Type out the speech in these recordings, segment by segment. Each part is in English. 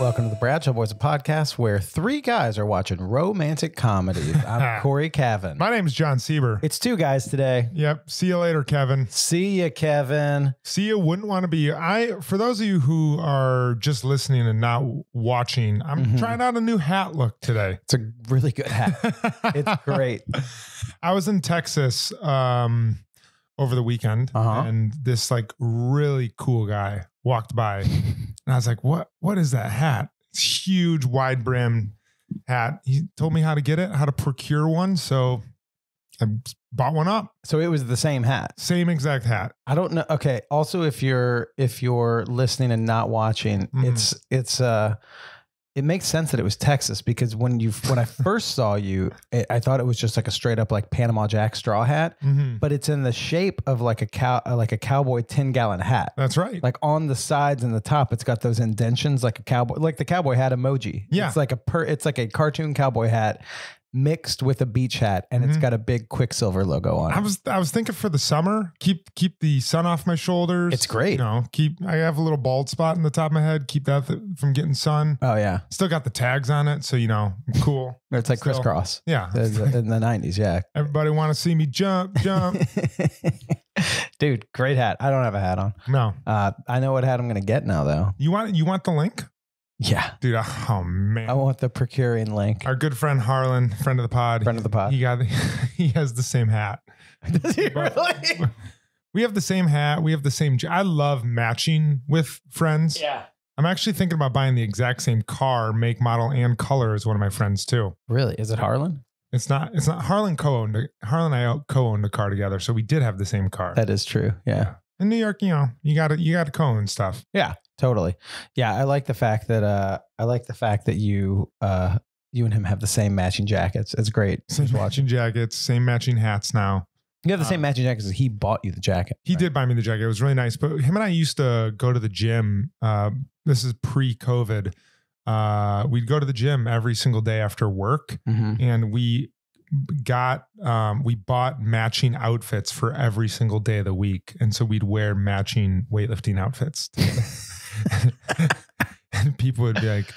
Welcome to the Bradshaw Boys, a podcast where three guys are watching romantic comedies. I'm Cory Cavin. My name's Jon Sieber. It's two guys today. Yep. See you later, Kevin. See you, Kevin. See you wouldn't want to be. I for those of you who are just listening and not watching, I'm Mhm. trying out a new hat look today. It's a really good hat. It's great. I was in Texas um over the weekend Uh-huh. and this like really cool guy walked by and I was like, "What what is that hat?" It's huge wide brim hat. He told me how to get it, how to procure one, so I bought one up. So it was the same hat. Same exact hat. I don't know. Okay. Also, if you're if you're listening and not watching, Mhm. it's it's uh it makes sense that it was Texas because when you when I first saw you, it, I thought it was just like a straight up like Panama Jack straw hat, Mhm. but it's in the shape of like a cow uh, like a cowboy ten gallon hat. That's right. Like on the sides and the top, it's got those indentions like a cowboy, like the cowboy hat emoji. Yeah. it's like a per, it's like a cartoon cowboy hat mixed with a beach hat, and it's Mhm. got a big Quiksilver logo on it. I was I was thinking for the summer, keep keep the sun off my shoulders. It's great. You know, keep I have a little bald spot in the top of my head. Keep that th- from getting sun. oh yeah, Still got the tags on it, so you know, cool. it's like Still. crisscross. Yeah. in the- in the 90s yeah Everybody want to see me jump, jump. dude great hat i don't have a hat on no, uh i know what hat i'm gonna get now though you want you want the link, yeah dude? Oh man, i want the procuring link our good friend Harlan, friend of the pod. friend of the pod He got he has the same hat. does he But- really We have the same hat. We have the same. I love matching with friends. yeah I'm actually thinking about buying the exact same car, make, model, and color as one of my friends too. really is it harlan It's not. It's not. Harlan co-owned. a- Harlan and I co-owned a car together, so we did have the same car. that is true yeah In New York, you know, you got to you got to co-own stuff. yeah totally yeah i like the fact that uh i like the fact that you uh you and him have the same matching jackets it's great Same matching jackets, same matching hats now. you have the same Um, matching jackets as he bought you the jacket He right? did buy me the jacket. It was really nice. But him and I used to go to the gym. Uh, this is pre-COVID. Uh, we'd go to the gym every single day after work, Mhm. and we got um, we bought matching outfits for every single day of the week, and so we'd wear matching weightlifting outfits. and people would be like,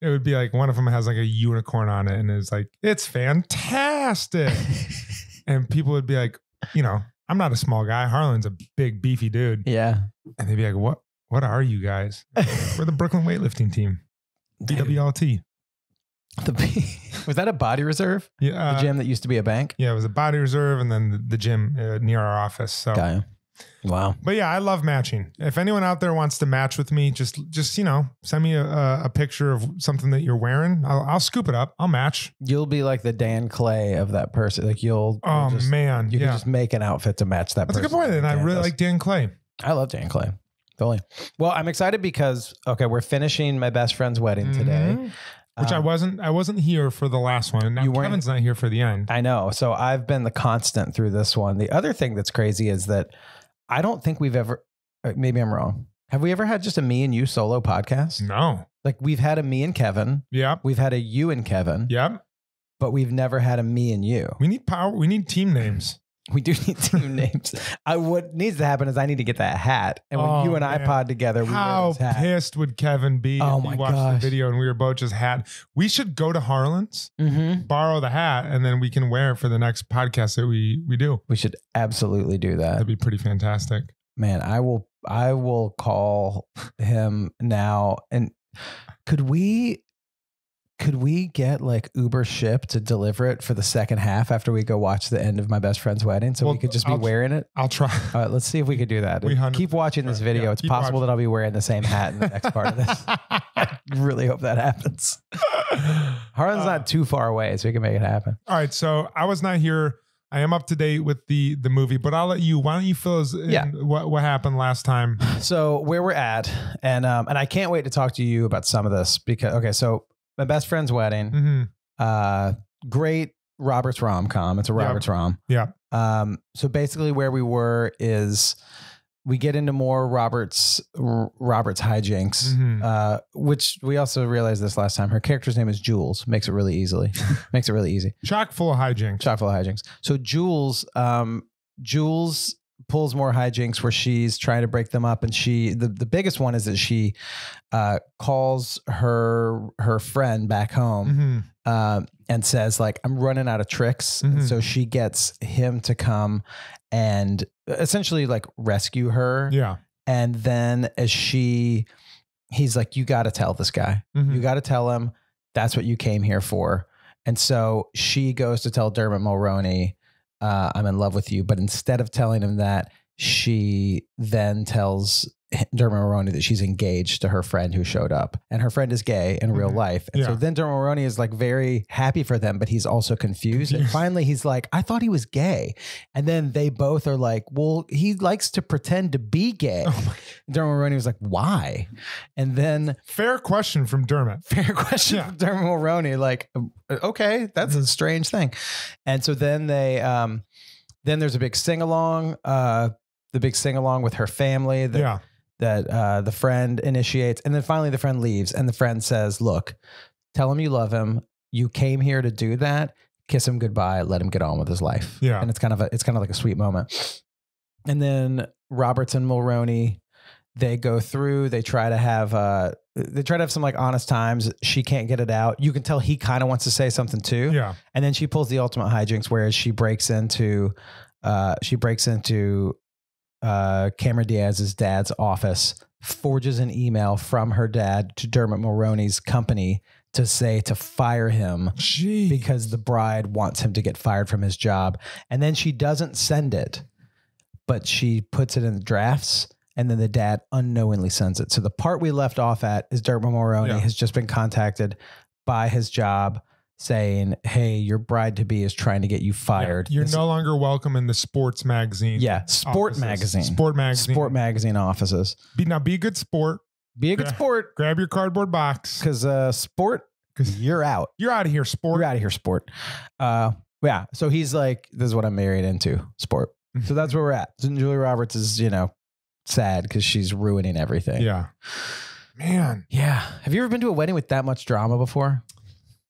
it would be like one of them has like a unicorn on it, and it's like it's fantastic. and people would be like, you know, I'm not a small guy. Harlan's a big beefy dude, yeah and they'd be like, what? What are you guys? We're the Brooklyn weightlifting team, BWLT. the, was that a body reserve Yeah, the uh, gym that used to be a bank Yeah, it was a body reserve and then the, the gym uh, near our office. So. Wow. but yeah, I love matching. If anyone out there wants to match with me, just just you know, send me a, a, picture of something that you're wearing. I'll, I'll scoop it up. I'll match. You'll be like the Dan Clay of that person. Like you'll, Oh you'll just, man, you yeah, can just make an outfit to match that that's a good point. And I really does. like Dan Clay. I love Dan Clay. Totally. Well, I'm excited because okay, we're finishing my best friend's wedding today. Mhm. Which I Um, wasn't. I wasn't here for the last one, now You weren't- Kevin's not here for the end. I know. So I've been the constant through this one. The other thing that's crazy is that I don't think we've ever. uh, Maybe I'm wrong. Have we ever had just a me and you solo podcast? No. Like we've had a me and Kevin, Yep. we've had a you and Kevin, Yep. but we've never had a me and you. We need power. We need team names. We do need team names. I what needs to happen is I need to get that hat, and when Oh, you and I man. pod together, we How pissed would Kevin be Oh if my he watched gosh. the video and we were both just hat? We should go to Harlan's, Mm-hmm. borrow the hat, and then we can wear it for the next podcast that we we do. We should absolutely do that, That'd be pretty fantastic. man. I will. I will call him now. And could we? Could we get like Uber ship to deliver it for the second half after we go watch the end of my best friend's wedding, so Well, we could just be I'll- wearing it? I'll try. All right, let's see if we could do that. We Keep watching this video. yeah, it's possible watching. that I'll be wearing the same hat in the next part of this. I really hope that happens. Harlan's Uh, not too far away, so we can make it happen. All right, so I was not here. I am up to date with the the movie, but I'll let you. Why don't you fill us in Yeah. what what happened last time? So where we're at, and um, and I can't wait to talk to you about some of this because okay, so my best friend's wedding, hmm uh, great Roberts rom com. It's a Yep. Roberts rom. Yeah. Um, so basically where we were is we get into more Roberts R- Roberts hijinks. Mhm. Uh, which we also realized this last time. Her character's name is Jules. Makes it really easily. makes it really easy. Chock full of hijinks. Chock full of hijinks. So Jules, um, Jules pulls more hijinks where she's trying to break them up, and she the, the biggest one is that she uh, calls her her friend back home Mhm. um, and says like I'm running out of tricks, and Mhm. so she gets him to come and essentially like rescue her, Yeah. and then as she he's like you got to tell this guy Mhm. you got to tell him that's what you came here for. And so she goes to tell Dermot Mulroney, uh, I'm in love with you. But instead of telling him that, she then tells Dermot Mulroney that she's engaged to her friend who showed up. And her friend is gay in real Mhm. life. And so then Dermot Mulroney is like very happy for them, but he's also confused. And finally he's like, I thought he was gay. And then they both are like, well, he likes to pretend to be gay. Oh Dermot Mulroney was like, why? And then Fair question from Dermot. fair question Yeah. from Dermot Mulroney. Like, okay, that's a strange thing. And so then they, um, then there's a big sing along, uh, the big sing along with her family that yeah. that uh, the friend initiates, and then finally the friend leaves, and the friend says, "Look, tell him you love him. You came here to do that. Kiss him goodbye. Let him get on with his life." Yeah. and it's kind of a it's kind of like a sweet moment. And then Roberts and Mulroney, they go through. They try to have uh, they try to have some like honest times. She can't get it out. You can tell he kind of wants to say something too. Yeah. And then she pulls the ultimate hijinks, whereas she breaks into, uh, she breaks into uh, Cameron Diaz's dad's office, forges an email from her dad to Dermot Mulroney's company to say to fire him Gee. because the bride wants him to get fired from his job. And then she doesn't send it, but she puts it in the drafts. And then the dad unknowingly sends it. So the part we left off at is Dermot Mulroney Yeah. has just been contacted by his job saying, Hey, your bride to be is trying to get you fired. Yeah, You're This- no longer welcome in the sports magazine. yeah, sport offices. magazine. Sport magazine. Sport magazine offices. Be, now be a good sport. Be a good Yeah. sport Grab your cardboard box. because uh, sport, Because you're out. you're out of here, sport. We're out of here, sport. Uh, yeah. So he's like, this is what I'm married into, sport. So that's where we're at. So Julia Roberts is, you know, sad because she's ruining everything. Yeah. Man. Yeah. Have you ever been to a wedding with that much drama before?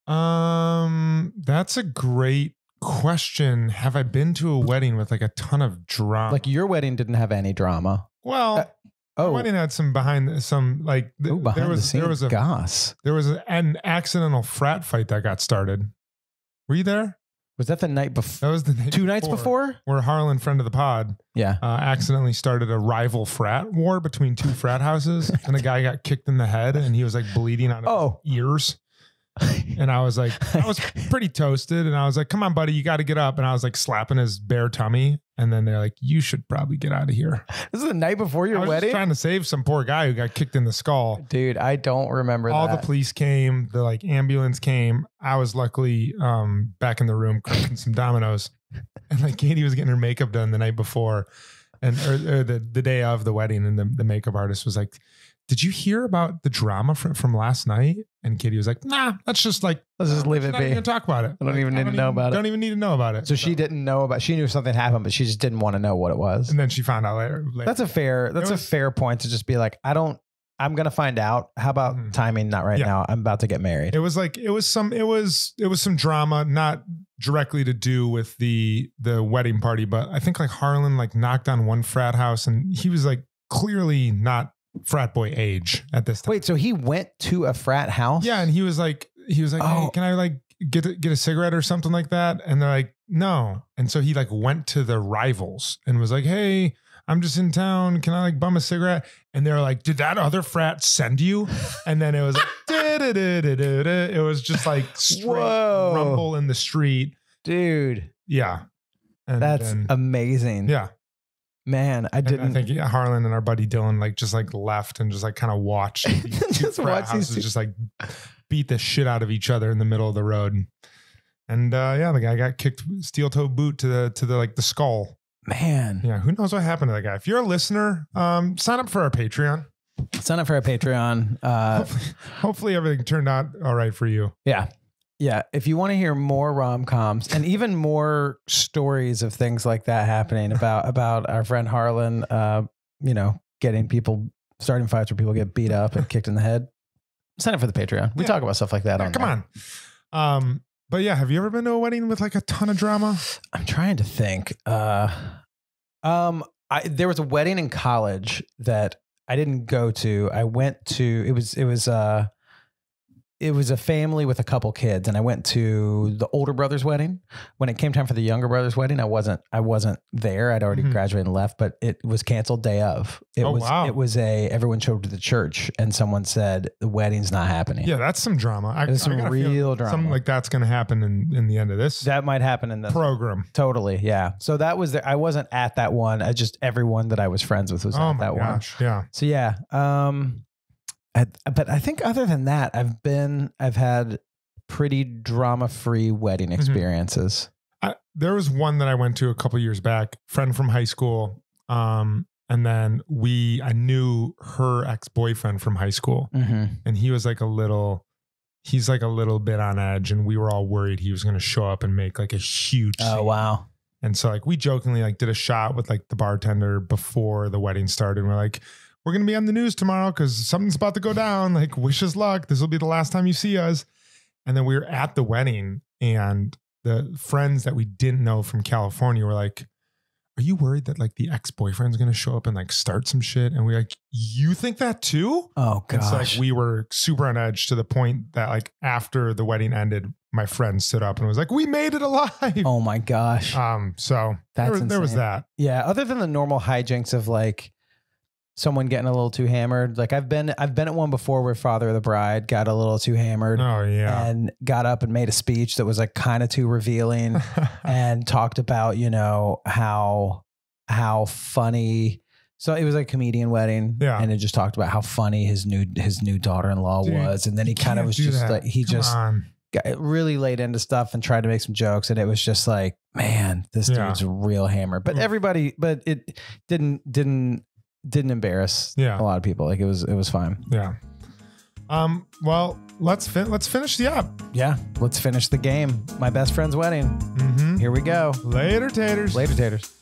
Um, that's a great question. Have I been to a wedding with like a ton of drama? Like your wedding didn't have any drama. well, uh, my Oh, wedding had some behind some like th- ooh, behind there was the scenes there was a goss. there was a, an accidental frat fight that got started. Were you there? Was that the night before? That was the night Two nights before? Where Harlan, friend of the pod, Yeah. uh, accidentally started a rival frat war between two frat houses, and a guy got kicked in the head, and he was like bleeding out of Oh. his ears. And I was like, I was pretty toasted, and I was like, "Come on, buddy, you got to get up." And I was like slapping his bare tummy, and then they're like, "You should probably get out of here." this is the night before I your was just wedding? trying to save some poor guy who got kicked in the skull. Dude, I don't remember All that. the police came, the like ambulance came. I was luckily um back in the room cracking some dominoes, and like Katie was getting her makeup done the night before, and or, or the the day of the wedding, and the the makeup artist was like, "Did you hear about the drama from from last night?" And Katie was like, "Nah, let's just like Let's just leave it not be. even talk about it. I don't Like, even need to know about it. Don't even need to know about it." So she didn't know about. She knew something happened, but she just didn't want to know what it was. and then she found out later. later. That's a fair. That's was- a fair point to just be like, I don't. I'm gonna find out. How about Mhm. timing? Not right Yeah. now. I'm about to get married. It was like it was some it was it was some drama, not directly to do with the the wedding party, but I think like Harlan like knocked on one frat house and he was like clearly not frat boy age at this time. Wait, so he went to a frat house? Yeah, and he was like he was like, Hey, Oh. can I like get a, get a cigarette or something like that? And they're like, No. And so he like went to the rivals and was like, Hey, I'm just in town. Can I like bum a cigarette? And they're like, Did that other frat send you? And then it was like, it was just like straight Whoa. rumble in the street. dude, Yeah. And that's then- amazing. yeah. Man, I didn't. I think Harlan and our buddy Dylan like just like left and just like kind of watched Just watch these two- just like beat the shit out of each other in the middle of the road. And uh, yeah, the guy got kicked steel toe boot to the to the like the skull. man, Yeah, who knows what happened to that guy? If you're a listener, um, sign up for our Patreon. sign up for our Patreon. Uh, hopefully, hopefully everything turned out all right for you. yeah, yeah. If you want to hear more rom coms and even more stories of things like that happening about about our friend Harlan, uh, you know, getting people starting fights where people get beat up and kicked in the head. Sign up for the Patreon. We Yeah. talk about stuff like that Yeah, on. come there. on. Um, but yeah, have you ever been to a wedding with like a ton of drama? I'm trying to think. Uh, um, I there was a wedding in college that I didn't go to. I went to it was it was uh it was a family with a couple kids and I went to the older brother's wedding. When it came time for the younger brother's wedding, I wasn't I wasn't there. I'd already Mhm. graduated and left, but it was canceled day of. It Oh, was wow. it was a everyone showed up to the church and someone said the wedding's not happening. Yeah, that's some drama. I, There's some I got a feeling real drama. Something like that's going to happen in, in the end of this That might happen in the program. Totally, yeah. So that was the, I wasn't at that one. I just everyone that I was friends with was Oh at that one. gosh. Yeah. So yeah, um, I, but I think other than that, I've been I've had pretty drama free wedding Mm-hmm. experiences. I, there was one that I went to a couple years back, friend from high school. Um, and then we, I knew her ex boyfriend from high school, Mm-hmm. and he was like a little, he's like a little bit on edge, and we were all worried he was going to show up and make like a huge. Oh scene. wow, And so like we jokingly like did a shot with like the bartender before the wedding started. And we're like, we're gonna be on the news tomorrow because something's about to go down. Like, wish us luck. This will be the last time you see us. And then we were at the wedding, and the friends that we didn't know from California were like, Are you worried that like the ex-boyfriend's gonna show up and like start some shit? And we're like, You think that too? oh And so like we were super on edge to the point that like after the wedding ended, my friend stood up and was like, We made it alive. oh my gosh, Um, so That's there, there was that. yeah. Other than the normal hijinks of like someone getting a little too hammered, like I've been I've been at one before where father of the bride got a little too hammered Oh yeah. and got up and made a speech that was like kind of too revealing. and talked about you know how how funny so it was like a comedian wedding Yeah. and it just talked about how funny his new his new daughter-in-law Dude, was and then he kind of was just that. like he Come just got really laid into stuff and tried to make some jokes and it was just like man this Yeah. dude's a real hammer but Oof. everybody but it didn't didn't didn't embarrass Yeah. a lot of people like it was it was fine Yeah. Um. Well, let's fin- let's finish the app. yeah let's finish the game my best friend's wedding Mm-hmm. here we go Later, taters. later taters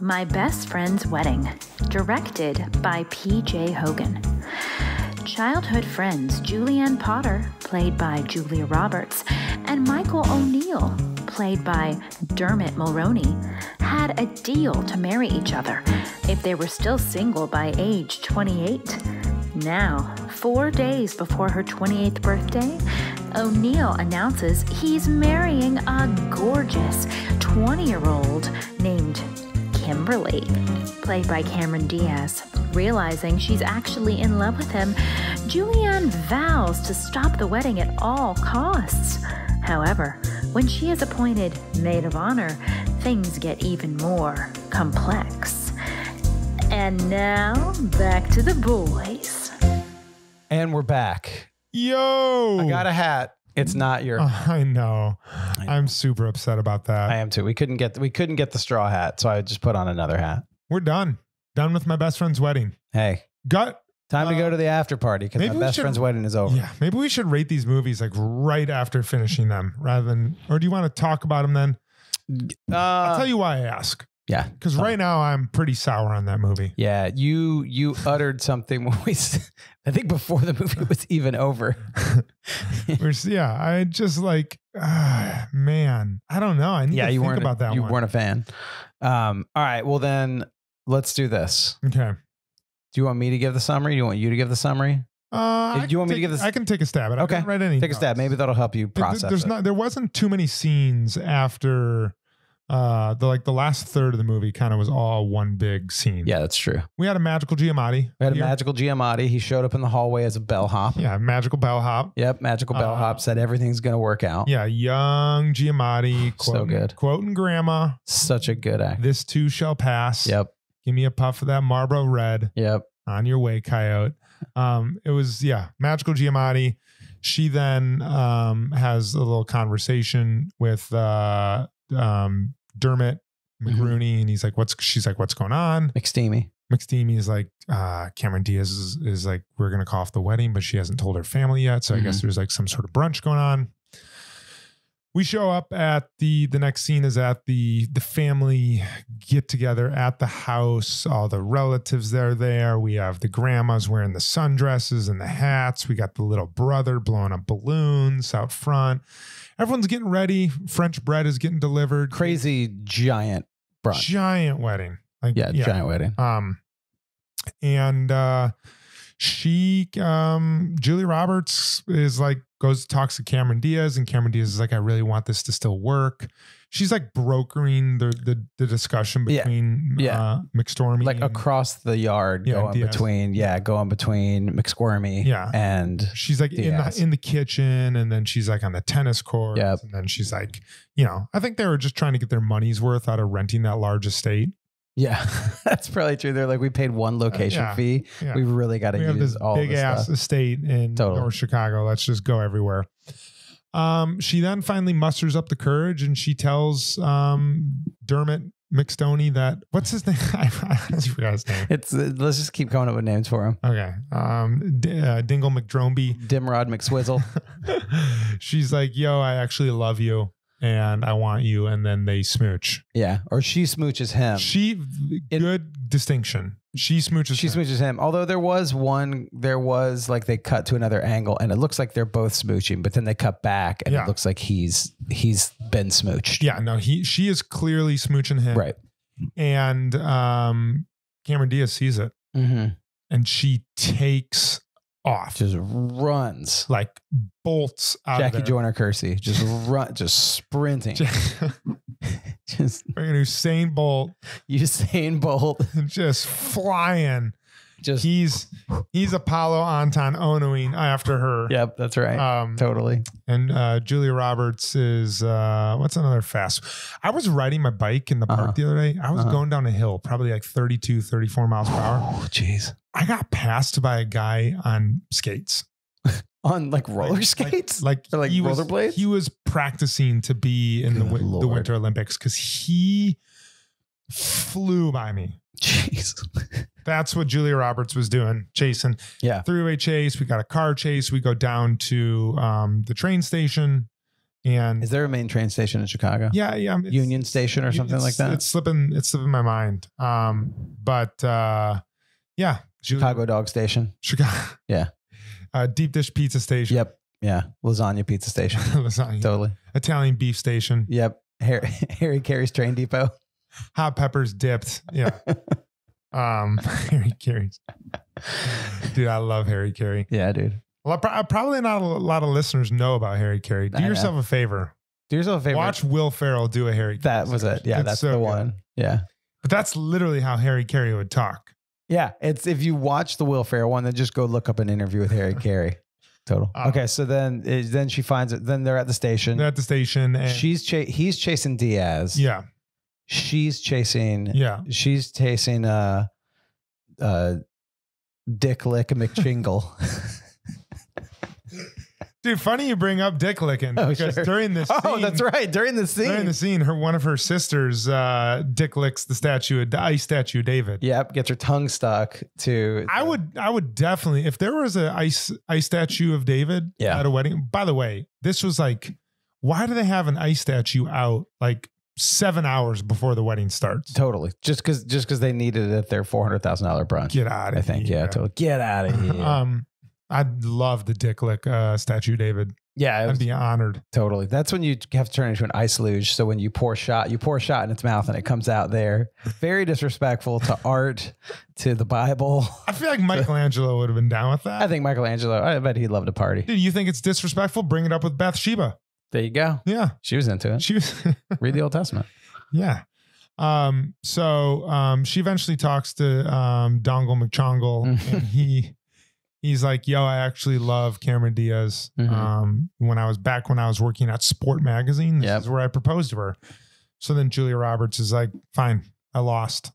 My Best Friend's Wedding, directed by P.J. Hogan. Childhood friends Julianne Potter, played by Julia Roberts, and Michael O'Neill, played by Dermot Mulroney, had a deal to marry each other if they were still single by age 28. Now, four days before her 28th birthday, O'Neill announces he's marrying a gorgeous 20 year old named Kimberly, played by Cameron Diaz. Realizing she's actually in love with him, Julianne vows to stop the wedding at all costs. However, when she is appointed maid of honor, things get even more complex. And now, back to the boys. and we're back Yo. I got a hat. It's not your. Oh, I know. I I'm super upset about that. I am too. We couldn't get we couldn't get the straw hat, so I just put on another hat. We're done. Done with my best friend's wedding. Hey, Got. Time to Uh, go to the after party because my maybe we best should- friend's wedding is over. Yeah. Maybe we should rate these movies like right after finishing them, rather than. Or do you want to talk about them then? Uh, I'll tell you why I ask. yeah, Because right now I'm pretty sour on that movie. yeah. You you uttered something when we. s- I think before the movie was even over. We're, s- yeah, I just like, ah, man, I don't know. I need yeah, to you think weren't about that you one. weren't a fan. Um. All right. Well then, let's do this. okay. Do you want me to give the summary? Do you want you to give the summary? Uh, I Do you want me to can give take- this- I can take a stab at it. Okay. write any Take a stab. Maybe that'll help you process. There's it. not. There wasn't too many scenes after. Uh, the like the last third of the movie kind of was all one big scene. Yeah, that's true. we had a magical Giamatti. We had a magical Giamatti. He showed up in the hallway as a bellhop. Yeah, magical bellhop. Yep, magical Uh, bellhop said everything's gonna work out. Yeah, young Giamatti. So good. Quoting grandma. Such a good act. This too shall pass. Yep, Give me a puff of that Marlboro Red. yep. on your way, coyote. Um, it was yeah, magical Giamatti. She then um has a little conversation with uh um Dermot Mm-hmm. McRooney, and he's like, "What's?" She's like, "What's going on?" McSteamy. McSteamy is like, uh, Cameron Diaz is, is like, "We're gonna call off the wedding, but she hasn't told her family yet, so I guess Mhm. there's like some sort of brunch going on." We show up at the the next scene is at the the family get together at the house. All the relatives are there. We have the grandmas wearing the sundresses and the hats. We got the little brother blowing up balloons out front. Everyone's getting ready. French bread is getting delivered. Crazy giant brunch. Giant wedding. Like Yeah, giant wedding. Um, and uh, she, um, Julie Roberts is like goes talks to Cameron Diaz, and Cameron Diaz is like, I really want this to still work. She's like brokering the the, the discussion between Yeah. uh, McStormy, Like and- across the yard, Yeah, going Diaz. between, yeah, going between McSquirmy Yeah. and She's like in the in the kitchen, and then she's like on the tennis court, Yep. and then she's like, you know, I think they were just trying to get their money's worth out of renting that large estate. Yeah, that's probably true. They're like, we paid one location yeah. fee. Yeah. We really got to use this all big this ass stuff. estate in Totally. North Chicago. Let's just go everywhere. Um, she then finally musters up the courage and she tells um, Dermot McStoney that what's his name? I forgot his name. It's uh, let's just keep coming up with names for him. Okay, um, D- uh, Dingle McDromby. Dimrod McSwizzle. She's like, "Yo, I actually love you and I want you," and then they smooch. yeah, or she smooches him. She It- good distinction. She smooches. She him. smooches him. Although there was one, there was like they cut to another angle, and it looks like they're both smooching, but then they cut back, and Yeah. it looks like he's he's been smooched. Yeah, no, he she is clearly smooching him. Right. and um, Cameron Diaz sees it Mm-hmm. and she takes off, Just runs. like bolts out Jackie there. Joyner Kersee just run, just sprinting, just Bringing Usain Bolt Usain Bolt, just flying. Just He's he's Apolo Anton Onoing after her. yep, that's right, Um, totally. and uh, Julia Roberts is uh, what's another fast? I was riding my bike in the park Uh-huh. the other day. I was Uh-huh. going down a hill, probably like 32, 34 miles per hour. Oh, jeez, I got passed by a guy on skates. on like roller Like- skates, Like, like he was, rollerblades? He was practicing to be in the, Good the Lord. Winter Olympics because he flew by me. Jeez, That's what Julia Roberts was doing, chasing. Yeah. Three-way chase. We got a car chase. We go down to um, the train station. And is there a main train station in Chicago? yeah, yeah. it's- Union Station or something like that. It's slipping, it's slipping my mind. Um, but uh, yeah. Julia- Chicago Dog Station. Chicago. Yeah. Uh, deep dish pizza station. Yep. Yeah. Lasagna Pizza Station. Lasagna. totally. Italian beef station. Yep. Harry, Harry Caray's train depot. Hot peppers dipped. Yeah. um, Harry Caray's. Dude, I love Harry Caray. Yeah, dude. Well, probably not a lot of listeners know about Harry Caray. Do I know. yourself a favor. Do yourself a favor. Watch Will Ferrell do a Harry. that was it. Yeah, It's that's so the good. one. Yeah. But that's literally how Harry Caray would talk. Yeah. It's if you watch the Will Ferrell one, then just go look up an interview with Harry Caray. Total. Uh, okay, so then then she finds it. Then they're at the station. They're at the station and She's cha- he's chasing Diaz. yeah, She's chasing. yeah. She's chasing uh uh Dick Lick McChingle. Dude, funny you bring up dick licking Oh, because sure. during this oh, that's right. During the scene. During the scene, her one of her sisters, uh, dick licks the statue, the ice statue, David. Yep, gets her tongue stuck to. I would, I would definitely, if there was a ice ice statue of David Yeah. at a wedding. By the way, this was like, why do they have an ice statue out like seven hours before the wedding starts? totally just because just because they needed it at their four hundred thousand dollar brunch. Get out of here. I think here. yeah, totally. Get out of here. Um, I'd love the dick lick uh, statue, David. yeah, I'd be honored. totally. That's when you have to turn into an ice luge. So when you pour shot, you pour a shot in its mouth and it comes out there. Very disrespectful to art, to the Bible. I feel like Michelangelo would have been down with that. I think Michelangelo. I bet he'd love to party. Dude, you think it's disrespectful? Bring it up with Bathsheba. There you go. Yeah, She was into it. she was. Read the Old Testament. Yeah. Um, so um, she eventually talks to um, Dongle McChongle, Mhm. and he he's like, "Yo, I actually love Cameron Diaz. Mhm. Um, when I was back when I was working at Sport Magazine, this Yep. is where I proposed to her." So then Julia Roberts is like, "Fine, I lost.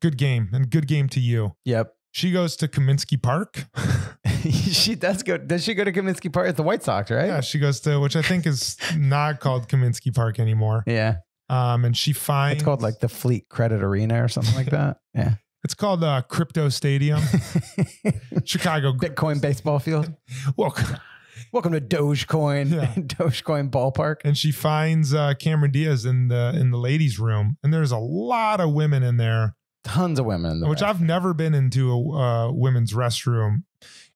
Good game, and good game to you." Yep. She goes to Comiskey Park. she does go. Does she go to Comiskey Park at the White Sox? Right. yeah, she goes to which I think is not called Comiskey Park anymore. Yeah. Um, and she finds It's called like the Fleet Credit Arena or something like that. Yeah. it's called uh, Crypto Stadium, Chicago. Bitcoin baseball field. Welcome. Welcome to Dogecoin, Yeah. Dogecoin ballpark. and she finds uh, Cameron Diaz in the in the ladies' room, and there's a lot of women in there, Tons of women in the which back. I've never been into a uh, women's restroom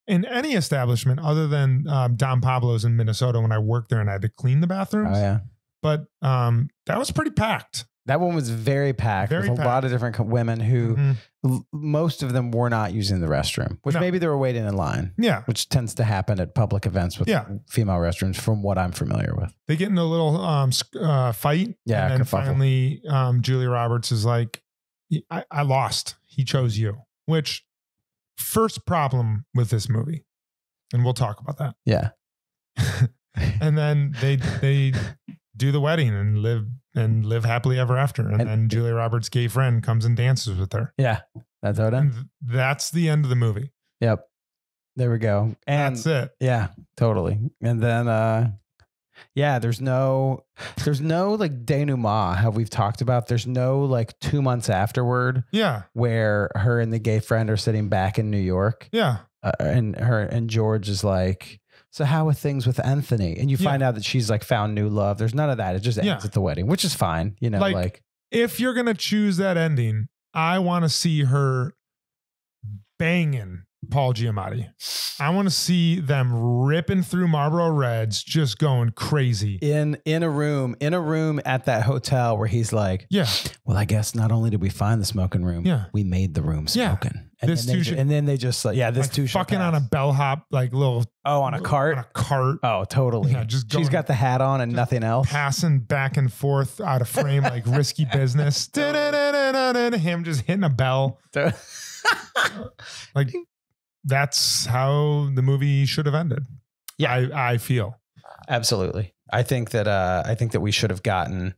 in any establishment other than um, Don Pablo's in Minnesota when I worked there and I had to clean the bathrooms. Oh yeah. But um, that was pretty packed. That one was very packed Very with a lot of different women who Mhm. l- most of them were not using the restroom, which No. maybe they were waiting in line, Yeah. which tends to happen at public events with Yeah. female restrooms, from what I'm familiar with. They get in a little um uh, fight. Yeah, And then finally, um, Julia Roberts is like, I, I lost. He chose you. Which first problem with this movie, and we'll talk about that. Yeah. and then they they do the wedding and live and live happily ever after. And, And- then Julia Roberts' gay friend comes and dances with her. Yeah. That's how it ends. And that's the end of the movie. Yep. There we go. And that's it. yeah, totally. And then uh yeah, there's no there's no like denouement how we've talked about. There's no like two months afterward Yeah. where her and the gay friend are sitting back in New York. Yeah. uh, and her and George is like, so how are things with Anthony? And you Yeah. find out that she's like found new love. There's none of that. It just ends Yeah. at the wedding, which is fine. You know, Like- like, If you're gonna choose that ending, I want to see her banging Paul Giamatti. I want to see them ripping through Marlboro Reds, just going crazy. in in a room, in a room at that hotel where he's like, Yeah. well, I guess not only did we find the smoking room, Yeah. we made the room Yeah. smoking. And, This then ju- and then they just like, yeah, this Like shall fucking on a bellhop, like little oh on a cart. on a cart, oh, totally. Yeah, just she's got the hat on and nothing else. passing back and forth out of frame like risky business. Him just hitting a bell. Like that's how the movie should have ended. Yeah. I, I feel. Absolutely. I think that uh I think that we should have gotten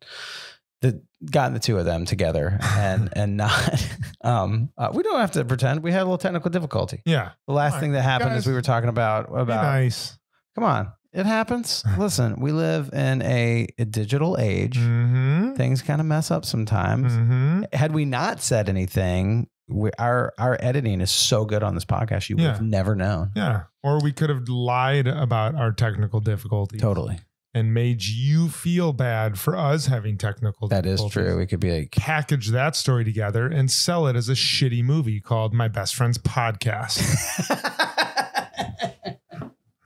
the gotten the two of them together and and not um uh, we don't have to pretend we had a little technical difficulty. Yeah. The last thing that happened guys, is we were talking about Be about nice. come on. It happens. Listen, we live in a, a digital age. Mm-hmm. Things kind of mess up sometimes. Mm-hmm. Had we not said anything, we, our our editing is so good on this podcast, you would Yeah. have never known. Yeah. Or we could have lied about our technical difficulties Totally. and made you feel bad for us having technical difficulties. That is true. We could be like, Package that story together and sell it as a shitty movie called My Best Friend's Podcast.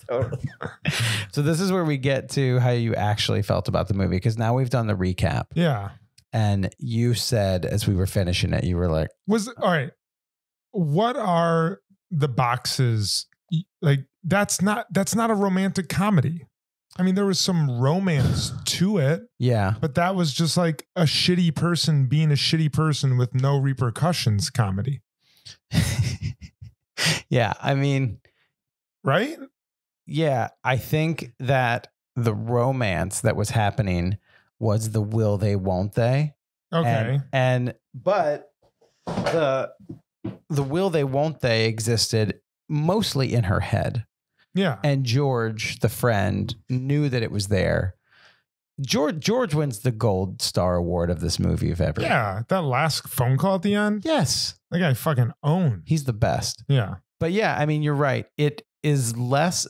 totally. so this is where we get to how you actually felt about the movie because now we've done the recap yeah. And you said as we were finishing it you were like Was all right. What are the boxes like? That's not that's not a romantic comedy. I mean, there was some romance to it, yeah but that was just like a shitty person being a shitty person with no repercussions comedy, yeah i mean right? yeah i think that the romance that was happening was the will they won't they Okay. and, and but the the will they won't they existed mostly in her head yeah. and George, the friend, knew that it was there. George George wins the gold star award of this movie if ever. Yeah. That last phone call at the end, Yes. that guy fucking owned. He's the best. Yeah. But yeah, I mean, you're right. It is less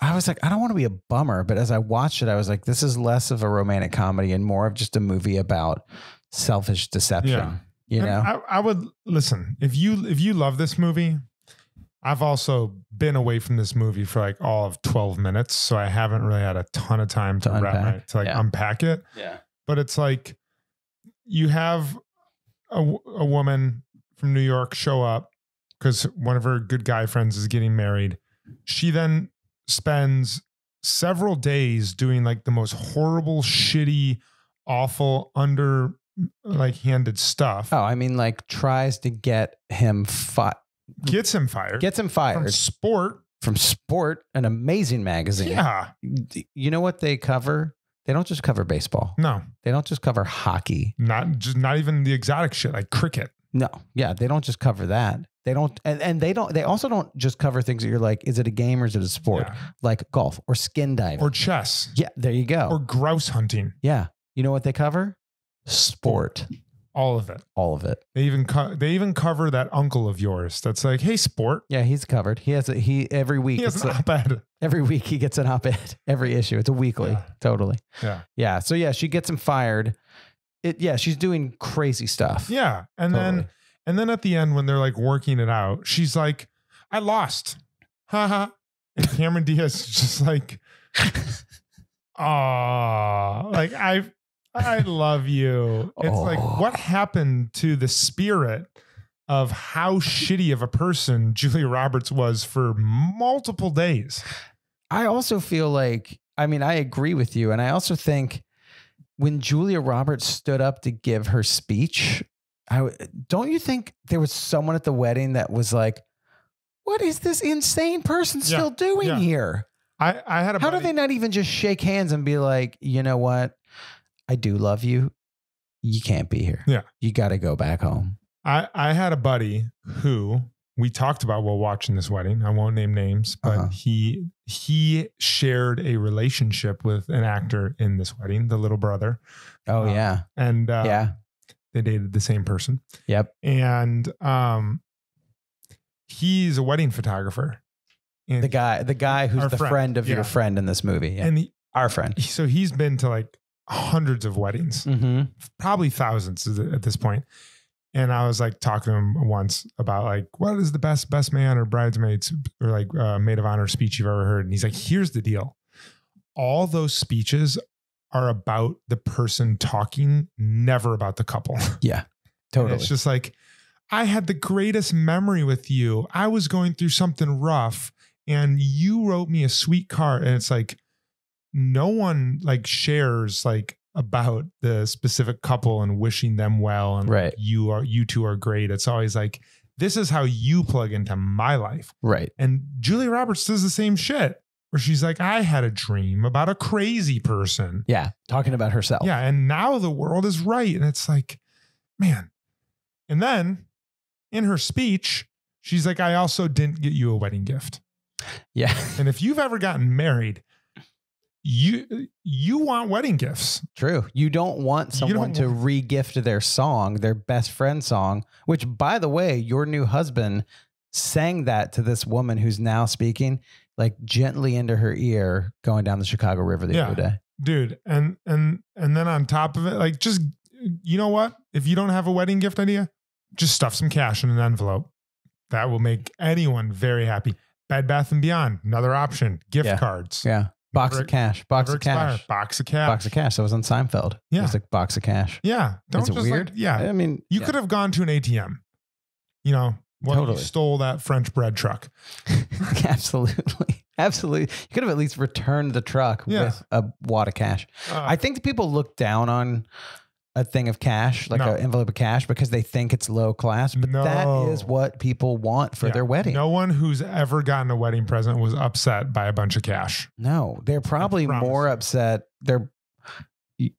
I was like, I don't want to be a bummer, but as I watched it, I was like, this is less of a romantic comedy and more of just a movie about selfish deception. Yeah. You know? I, I would listen if you if you love this movie. I've also been away from this movie for like all of 12 minutes. So I haven't really had a ton of time to, To wrap unpack. my, to like Yeah. unpack it. yeah. But it's like you have a, a woman from New York show up because one of her good guy friends is getting married. She then spends several days doing like the most horrible, shitty, awful, under like handed stuff. Oh, I mean, like tries to get him fi- Gets him fired. gets him fired. from fired sport. from Sport, an amazing magazine. Yeah. You know what they cover? They don't just cover baseball. No, They don't just cover hockey. not just not even the exotic shit like cricket. No. Yeah, they don't just cover that. They don't and, and they don't they also don't just cover things that you're like, is it a game or is it a sport? Yeah. Like golf or skin diving. Or chess. yeah, there you go. Or grouse hunting. yeah. You know what they cover? Sport. All of it. All of it. They even co- they even cover that uncle of yours that's like, hey, sport. Yeah, he's covered. He has a he every week. He has an a- op-ed. every week he gets an op-ed. Every issue. It's a weekly. Yeah. Totally. Yeah. Yeah. So yeah, she gets him fired. It yeah, she's doing crazy stuff. Yeah. And Totally. then and then at the end when they're like working it out, she's like, I lost. Ha ha. and Cameron Diaz is just like, ah, like I I love you. It's like, Oh. what happened to the spirit of how shitty of a person Julia Roberts was for multiple days? I also feel like, I mean, I agree with you. And I also think when Julia Roberts stood up to give her speech, I, don't you think there was someone at the wedding that was like, what is this insane person Yeah, still doing yeah. here? I, I had a How do they not even just shake hands and be like, you know what? I do love you. You can't be here. Yeah. You got to go back home. I, I had a buddy who we talked about while watching this wedding. I won't name names, but Uh-huh. he he shared a relationship with an actor in this wedding, the little brother, Oh, Uh, yeah. and uh, yeah. They dated the same person. Yep. And um, he's a wedding photographer. And, The guy, the guy who's the friend, friend, of yeah. your friend in this movie. Yeah. and he, Our friend. so he's been to like hundreds of weddings. Mm-hmm. probably thousands at at this point. And I was like talking to him once about like what is the best best man or bridesmaids or like uh, maid of honor speech you've ever heard. And he's like, here's the deal: all those speeches are about the person talking, never about the couple. Yeah, Totally. it's just like, I had the greatest memory with you. I was going through something rough, and you wrote me a sweet card. And it's like, no one like shares like about the specific couple and wishing them well and like, Right. you are you two are great. It's always like this is how you plug into my life. right. And Julia Roberts does the same shit where she's like, I had a dream about a crazy person. Yeah. Talking about herself. Yeah. And now the world is right. And it's like, man. And then in her speech, she's like, I also didn't get you a wedding gift. Yeah. And if you've ever gotten married, you you want wedding gifts. True. You don't want You don't someone to want- re-gift their song, their best friend song, which by the way, your new husband sang that to this woman who's now speaking like gently into her ear going down the Chicago River the Yeah. other day. Dude, and and and then on top of it, like just you know what? If you don't have a wedding gift idea, just stuff some cash in an envelope. That will make anyone very happy. Bed Bath and Beyond, another option. Gift Yeah. cards. Yeah. Box Never- of cash. Box of cash. Box of cash. Box of cash. That was on Seinfeld. Yeah. It was like box of cash. Yeah. Don't Is it weird? like yeah. I mean, You yeah. could have gone to an ATM. You know, well, Totally. you stole that French bread truck. Absolutely. Absolutely. You could have at least returned the truck Yeah. with a wad of cash. Uh, I think that people look down on a thing of cash, like No. an envelope of cash, because they think it's low class. But that No. is what people want for yeah. their wedding. No one who's ever gotten a wedding present was upset by a bunch of cash. No, they're probably more you. upset. They're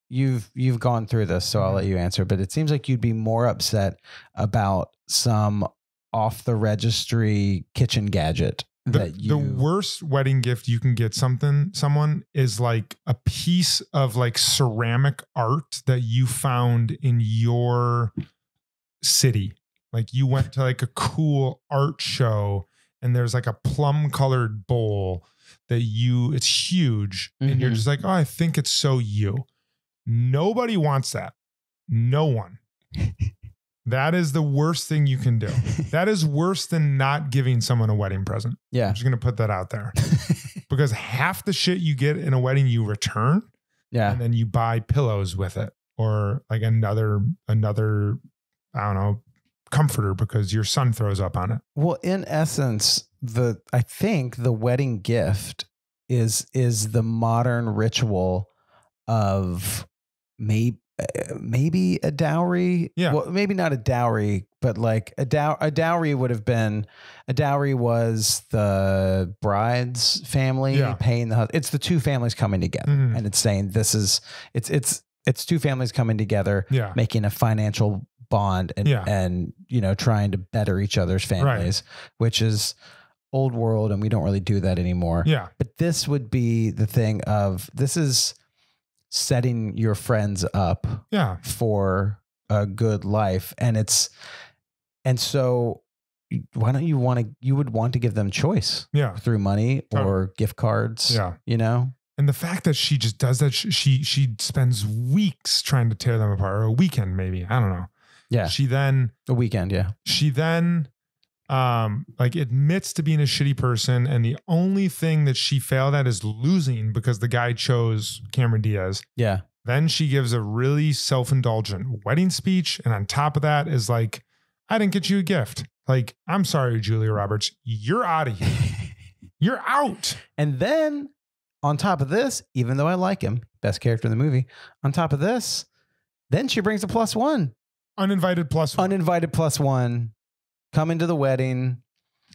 you've you've gone through this, so I'll let Mm-hmm. you answer. But it seems like you'd be more upset about some off the registry kitchen gadget The, that you the worst wedding gift you can get something someone is like a piece of like ceramic art that you found in your city. Like you went to like a cool art show and there's like a plum colored bowl that you it's huge and you're Mhm. just like, "Oh, I think it's so you." Nobody wants that. No one. that is the worst thing you can do. That is worse than not giving someone a wedding present. yeah. I'm just gonna put that out there because half the shit you get in a wedding you return, yeah. and then you buy pillows with it, or like another another, I don't know, comforter because your son throws up on it. Well, in essence, the I think the wedding gift is is the modern ritual of maybe maybe a dowry. Yeah. Well, maybe not a dowry, but like a dow a dowry would have been a dowry was the bride's family Yeah. paying the husband. It's the two families coming together, Mhm. and it's saying this is it's it's it's two families coming together Yeah, making a financial bond and Yeah. and you know trying to better each other's families which is old world and we don't really do that anymore yeah, but this would be the thing of this is setting your friends up yeah, for a good life and it's and so why don't you want to you would want to give them choice yeah, through money or gift cards yeah. you know And the fact that she just does that, she she, she spends weeks trying to tear them apart, or a weekend maybe. I don't know. yeah She then a weekend yeah she then um like admits to being a shitty person and the only thing that she failed at is losing because the guy chose Cameron Diaz. yeah Then she gives a really self indulgent wedding speech. And on top of that is like, I didn't get you a gift. Like, I'm sorry, Julia Roberts, you're out of here. You're out. And then on top of this, even though I like him, best character in the movie, on top of this, then she brings a plus one, Uninvited plus one. uninvited plus one, coming to the wedding,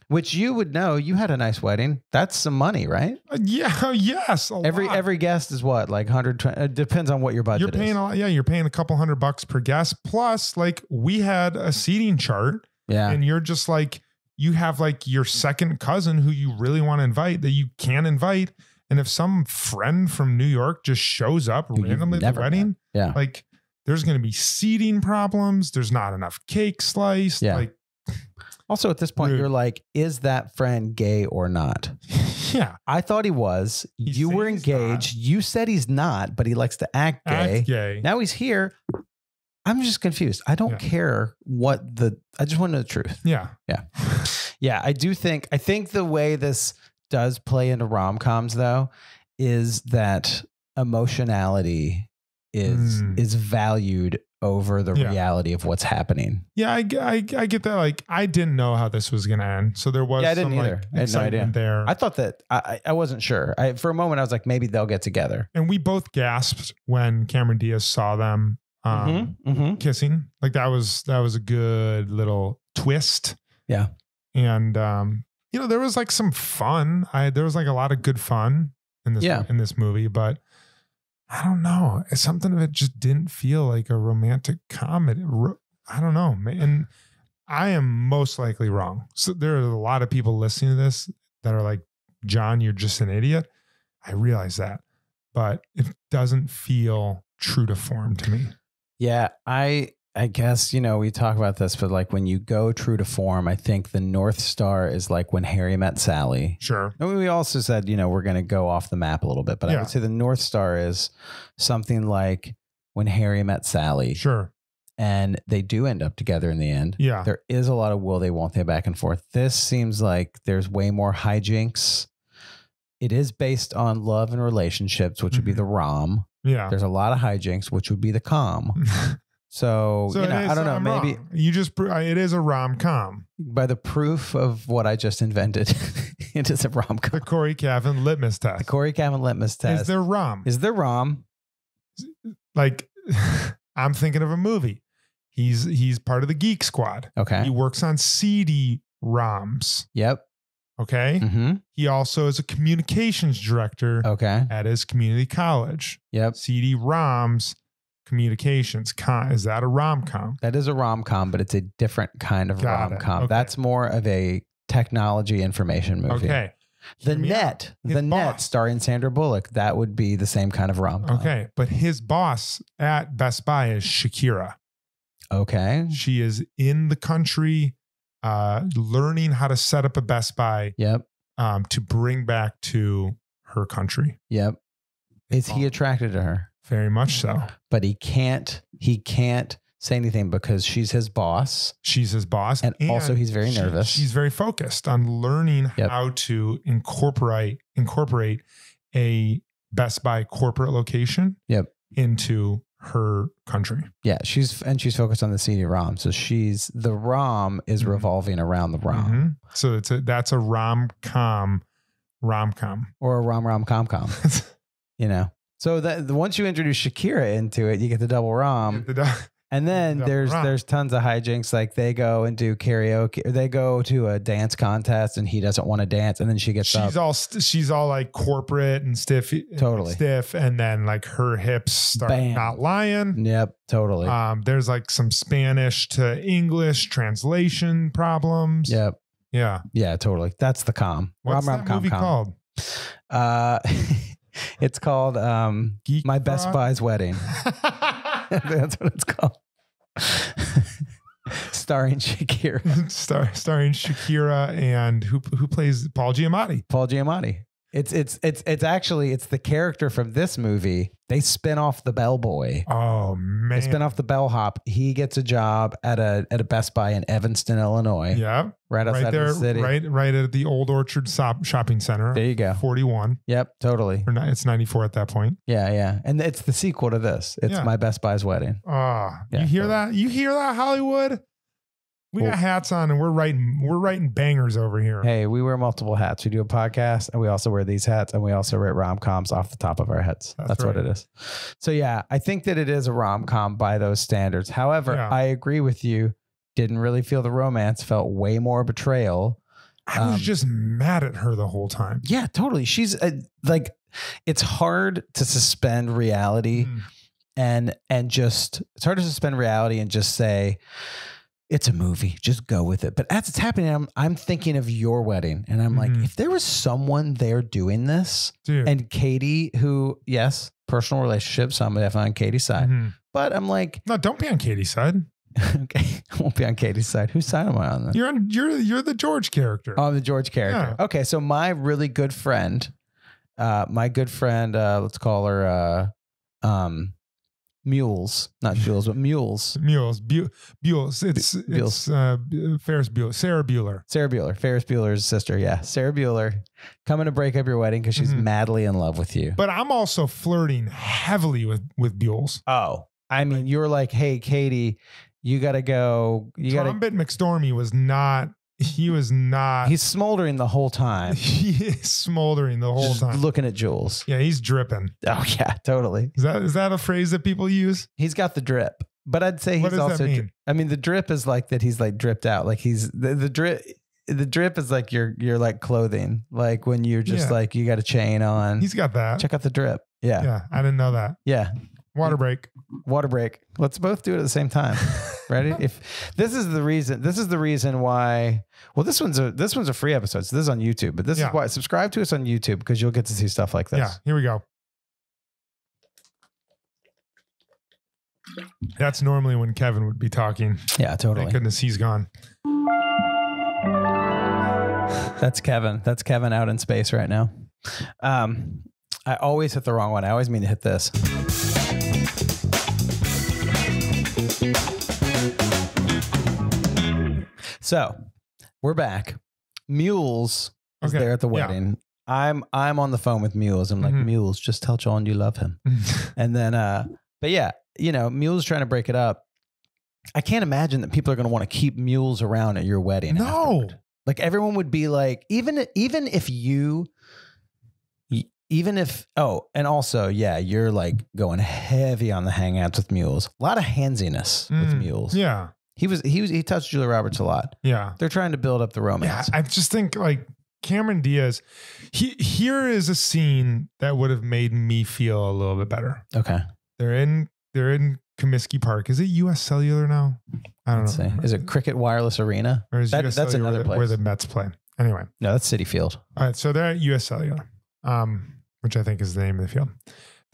which you would know you had a nice wedding. That's some money, right? Uh, yeah, yes. Every lot. every guest is what like hundred. It depends on what your budget you're paying is. a lot. Yeah, you're paying a couple hundred bucks per guest. Plus, like we had a seating chart, yeah, and you're just like you have like your second cousin who you really want to invite that you can invite. And if some friend from New York just shows up you've randomly at the wedding, yeah. like there's going to be seating problems. There's not enough cake sliced. Yeah. Like, Also, at this point, Rude. you're like, is that friend gay or not? yeah, I thought he was. He's you were saying he's not. engaged. You said he's not, but he likes to act gay. act gay. Now he's here. I'm just confused. I don't Yeah. care what the. I just want to know the truth. yeah. Yeah. Yeah, I do think. I think the way this does play into rom coms, though, is that emotionality is Mm. is valued over the Yeah. reality of what's happening. Yeah, I, I, I get that. Like, I didn't know how this was going to end. So there was Yeah, I didn't some either. like I had no idea. there. I thought that I I wasn't sure. I, for a moment, I was like, maybe they'll get together. and we both gasped when Cameron Diaz saw them um, mm-hmm. kissing. Like that was that was a good little twist. Yeah. And um, you know, there was like some fun. I there was like a lot of good fun in this Yeah. in this movie, but I don't know. Something of it just didn't feel like a romantic comedy. I don't know. And I am most likely wrong. So there are a lot of people listening to this that are like, Jon, you're just an idiot. I realize that, but it doesn't feel true to form to me. Yeah, I I guess you know we talk about this, but like when you go true to form, I think the North Star is like when Harry met Sally. Sure. And we also said, you know, we're going to go off the map a little bit, but I would say the North Star is something like when Harry met Sally, Sure. and they do end up together in the end. Yeah. There is a lot of will they, won't they back and forth. This seems like there's way more hijinks. It is based on love and relationships, which would be Mhm. the rom. Yeah. There's a lot of hijinks, which would be the com. So, So you know, is- I don't know. I'm Maybe wrong. you just it is a rom com. by the proof of what I just invented, it is a rom com. The Cory Cavin litmus test. The Cory Cavin litmus test Is there rom? is there rom? like I'm thinking of a movie. He's he's part of the Geek Squad. Okay. He works on CD ROMs. Yep. Okay. hmm He also is a communications director Okay. at his community college. Yep. CD ROMs, communications. Con- is that a rom com? That is a rom com, but it's a different kind of Got rom com. Okay. That's more of a technology information movie. Okay. The. Net, the Net, starring Sandra Bullock. That would be the same kind of rom com. Okay. But his boss at Best Buy is Shakira. Okay. She is in the country, uh, learning how to set up a Best Buy Yep. um, to bring back to her country. Yep. Is he attracted to her? Very much so. But he can't. He can't say anything because she's his boss. She's his boss, And also he's very she- nervous. She's very focused on learning Yep. how to incorporate incorporate a Best Buy corporate location. Yep. Into her country. Yeah, she's and she's focused on the CD-ROM. So she's the ROM is Mhm. revolving around the ROM Mhm. So it's a that's a rom com, rom com. or a ROM ROM com com. You know. So that once you introduce Shakira into it, you get the double ROM. And then Double there's ROM. there's tons of hijinks. Like they go and do karaoke, or they go to a dance contest, and he doesn't want to dance, and then she gets she's up. all st- she's all like corporate and stiff, Totally. stiff, and then like her hips start Bam. not lying. Yep, totally. Um, there's like some Spanish to English translation problems. yep, Yeah. yeah, totally. That's the com. What's Rom that com movie com. called? Uh, it's called um, Geek My Best? Buy's Wedding. That's what it's called. Starring Shakira, Star, starring Shakira and who who plays Paul Giamatti. Paul Giamatti. It's it's it's it's actually it's the character from this movie. They spin off the bellboy. Oh man. They spin off the bellhop. He gets a job at a at a Best Buy in Evanston, Illinois, yeah. right outside Right there, of the city. right, right at the old Orchard shop, shopping center. There you go. 41 Yep, totally. or not, it's 94 at that point. Yeah, yeah. And it's the sequel to this. It's Yeah. my Best Buy's wedding. Ah, Yeah, you hear that? You hear that, Hollywood? We got hats on and we're writing we're writing bangers over here. Hey, we wear multiple hats. We do a podcast and we also wear these hats and we also write rom coms off the top of our heads. That's That's, what it is. So yeah, I think that it is a rom com by those standards. However, Yeah. I agree with you. Didn't really feel the romance, felt way more betrayal. I was um, just mad at her the whole time. Yeah, totally. She's uh like, it's hard to suspend reality Mm. and and just it's hard to suspend reality and just say it's a movie just go with it but as it's happening i'm, I'm thinking of your wedding and i'm Mhm. like if there was someone there doing this Dude. and katie who yes personal relationship so i'm definitely on katie's side Mhm. but i'm like No, don't be on Katie's side. okay i won't be on katie's side whose side am i on then You're on you're you're the George character. Oh, I'm the George character. Okay, so my really good friend, uh, my good friend, uh, let's call her uh, um, Mules, not Jules, but Mules. Mules, Bu- Buells. It's Buells. it's uh, Ferris Bueller, Sarah Bueller. Sarah Bueller, Ferris Bueller's sister. Yeah, Sarah Bueller, coming to break up your wedding because she's Mhm. madly in love with you. But I'm also flirting heavily with with Buells. oh, I mean, you're like, hey, Katie, you got to go. You got to. Trumpet McStormy was not. He was not. He's smoldering the whole time, he is smoldering the whole just time. looking at Jules. yeah, he's dripping. Oh yeah, totally. Is that is that a phrase that people use? He's got the drip, but I'd say he's What does that also. mean? I mean, the drip is like that. He's like dripped out. Like he's the, the drip. The drip is like your your like clothing. Like when you're just Yeah. like you got a chain on. He's got that. Check out the drip. Yeah, yeah. Yeah, I didn't know that. Water break. Water break. Let's both do it at the same time. Ready? If this is the reason, this is the reason why. Well, this one's a this one's a free episode. So this is on YouTube. But this Yeah. is why subscribe to us on YouTube because you'll get to see stuff like this. Yeah, here we go. That's normally when Kevin would be talking. Yeah, Thank totally. goodness he's gone. That's Kevin. That's Kevin out in space right now. Um, I always hit the wrong one. I always mean to hit this. So we're back. Mules is Okay, there at the yeah. wedding. I'm I'm on the phone with Mules. I'm like, Mhm. Mules, just tell Jon you love him. And then uh, but yeah, you know, Mules trying to break it up. I can't imagine that people are gonna want to keep mules around at your wedding. No. afterward. Like everyone would be like, even even if you even if oh, and also, yeah, you're like going heavy on the hangouts with mules. A lot of handsiness with Mm, mules. yeah, He was he was he touched Julia Roberts a lot. yeah. They're trying to build up the romance. Yeah. I just think like Cameron Diaz. He here is a scene that would have made me feel a little bit better. okay. They're in they're in Comiskey Park. Is it U.S. Cellular now? I don't Let's know. see. Is it Cricket Wireless Arena? Or is That- that's another the, where the Mets play? Anyway, No, that's Citi Field. all right. So they're at U.S. Cellular, um, which I think is the name of the field.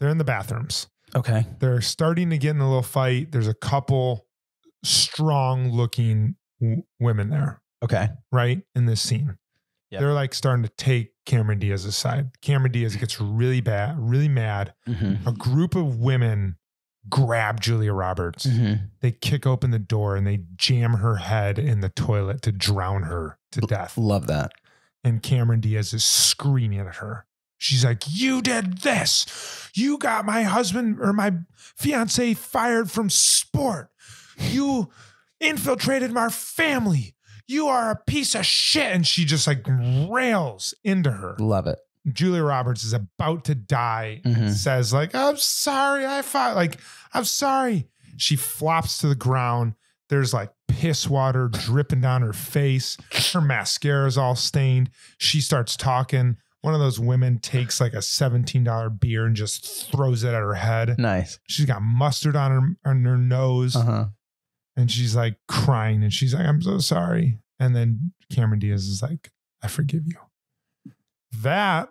They're in the bathrooms. Okay. They're starting to get in a little fight. There's a couple strong looking w- women there. Okay. right in this scene. Yep. They're like starting to take Cameron Diaz's side. Cameron Diaz gets really bad, really mad. Mm-hmm. A group of women grab Julia Roberts. Mm-hmm. They kick open the door and they jam her head in the toilet to drown her to death. Love that. And Cameron Diaz is screaming at her. She's like, You did this. You got my husband or my fiance fired from sport. You infiltrated my family. You are a piece of shit. And she just like rails into her. Love it. Julia Roberts is about to die Mhm. and says, like, I'm sorry, I fought. Like, I'm sorry. She flops to the ground. There's like piss water dripping down her face. Her mascara is all stained. She starts talking. One of those women takes like a $17 beer and just throws it at her head. Nice. She's got mustard on her on her nose Uh huh. and she's like crying and she's like, I'm so sorry. And then Cameron Diaz is like, I forgive you. That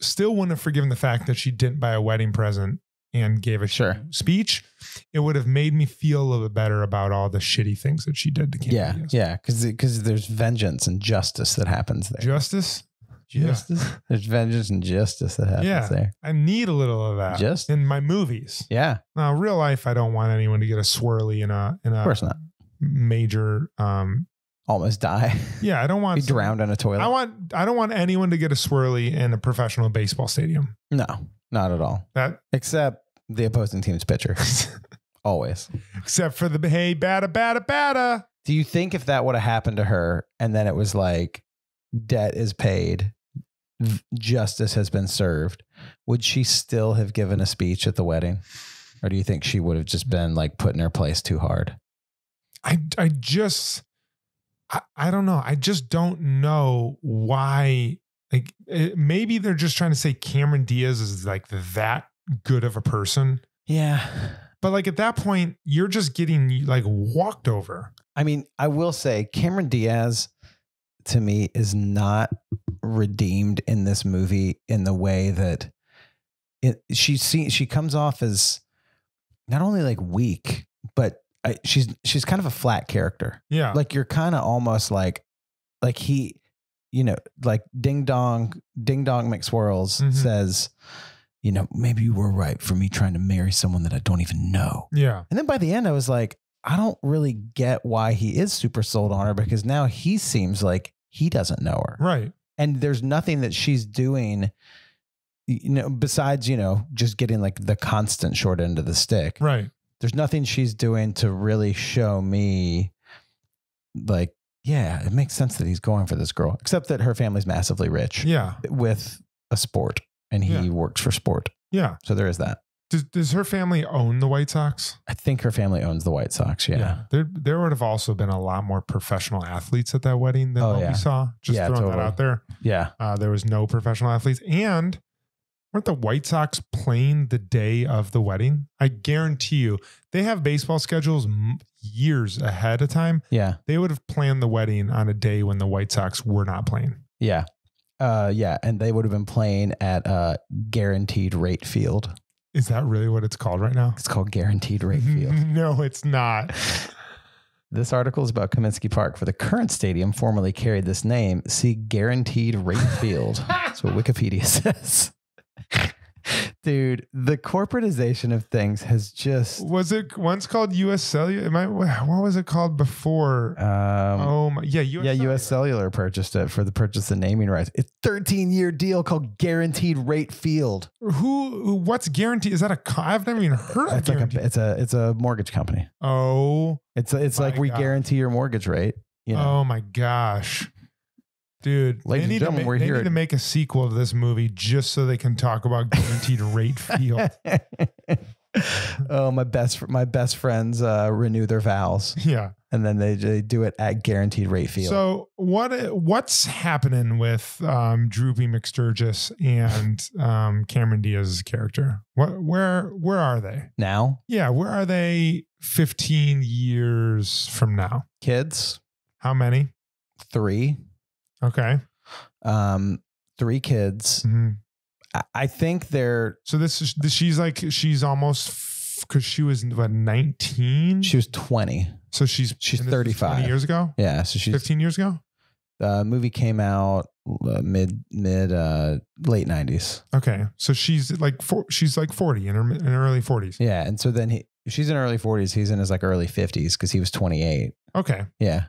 still wouldn't have forgiven the fact that she didn't buy a wedding present and gave a Sure. speech. It would have made me feel a little bit better about all the shitty things that she did to Cameron Yeah. Diaz. Yeah. Because because there's vengeance and justice that happens there. Justice? Justice. There's vengeance and justice that happens Yeah. there. I need a little of that Just in my movies. yeah, Now, real life, I don't want anyone to get a swirly in a in of a course not. major. Um, Almost die. yeah, I don't want to Be drowned in a toilet. I want I don't want anyone to get a swirly in a professional baseball stadium. no, not at all. That Except the opposing team's pitcher. Always. except for the hey bada bada bada. Do you think if that would have happened to her and then it was like debt is paid, justice has been served, would she still have given a speech at the wedding? Or do you think she would have just been like put in her place too hard? I I just I, I don't know. I just don't know why. Like it, maybe they're just trying to say Cameron Diaz is like that good of a person. Yeah. But like at that point, you're just getting like walked over. I mean, I will say Cameron Diaz to me is not redeemed in this movie in the way that it, she see, she comes off as not only like weak, but I, she's she's kind of a flat character. Yeah. Like you're kind of almost like like he, you know, like Ding Dong Ding Dong McSwirls Mhm. says, you know, maybe you were right for me trying to marry someone that I don't even know. yeah. And then by the end, I was like, I don't really get why he is super sold on her because now he seems like he doesn't know her. Right. And there's nothing that she's doing, you know, besides, you know, just getting like the constant short end of the stick. Right. There's nothing she's doing to really show me, like, yeah, it makes sense that he's going for this girl, except that her family's massively rich Yeah. with a sport and he Yeah. works for sport. Yeah. So there is that. Does, does her family own the White Sox? I think her family owns the White Sox. Yeah. There, there would have also been a lot more professional athletes at that wedding than Oh, what yeah. we saw. Just Yeah, throwing that out there. Yeah. Uh, there was no professional athletes. And weren't the White Sox playing the day of the wedding? I guarantee you, they have baseball schedules m- years ahead of time. Yeah. They would have planned the wedding on a day when the White Sox were not playing. Yeah. Uh, yeah. And they would have been playing at a Guaranteed Rate Field. Is that really what it's called right now? It's called Guaranteed Rate Field. no, it's not. This article is about Comiskey Park. For the current stadium formerly carried this name, see Guaranteed Rate Field. That's what Wikipedia says. Dude, the corporatization of things has just. Was it once called U.S. Cellular? Am I, what was it called before? Um, oh my, yeah, US yeah, U.S. Cellular purchased it for the purchase of naming rights. It's 13 year deal called Guaranteed Rate Field. Who? What's guaranteed? Is that a? I've never even heard of It's like guarantee. a, it's a it's a mortgage company. oh, It's it's like we guarantee your mortgage rate. You know, oh my gosh, dude! Ladies they and need, to, gentlemen, ma- we're they here need to make a sequel to this movie just so they can talk about guaranteed rate field. oh, my best my best friends uh, renew their vows, Yeah. and then they they do it at guaranteed rate field. So what what's happening with um, Droopy McSturgis and um, Cameron Diaz's character? What where where are they? now, Yeah, where are they 15 years from now? kids, How many? three, Okay. um, three kids. Mhm. I, I think they're. So this is this, she's like she's almost because she was what 19. She was twenty. so she's she's and this was 35. 20 years ago. Yeah, so she's 15 years ago. the movie came out uh, mid mid uh late nineties. Okay, so she's like four, she's like 40 in her in her early 40s. Yeah, and so then he she's in her early forties. He's in his like early fifties because he was twenty eight. Okay. Yeah.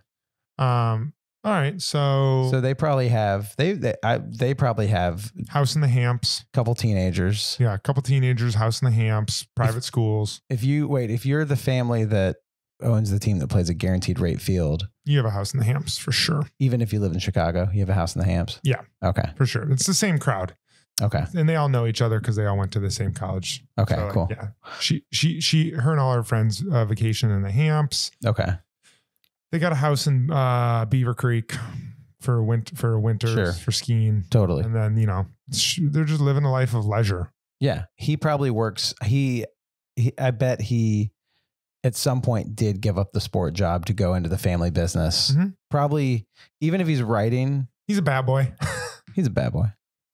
Um. All right. So, So they probably have they they, I, they probably have House in the Hamps. couple teenagers. Yeah, a couple teenagers, House in the Hamps, private schools. If you wait, if you're the family that owns the team that plays a guaranteed rate field, You have a House in the Hamps for sure. even if you live in Chicago, you have a house in the Hamps. Yeah. Okay. For sure. It's the same crowd. Okay. And they all know each other because they all went to the same college. Okay. So, cool. Yeah. She, she, she, her and all her friends uh, vacation in the Hamps. Okay. They got a house in uh, Beaver Creek for a winter, for winters, Sure. for skiing. Totally. And then, you know, sh- they're just living a life of leisure. Yeah. He probably works. He, he, I bet he at some point did give up the sport job to go into the family business. Mhm. Probably, even if he's writing, He's a bad boy. he's a bad boy.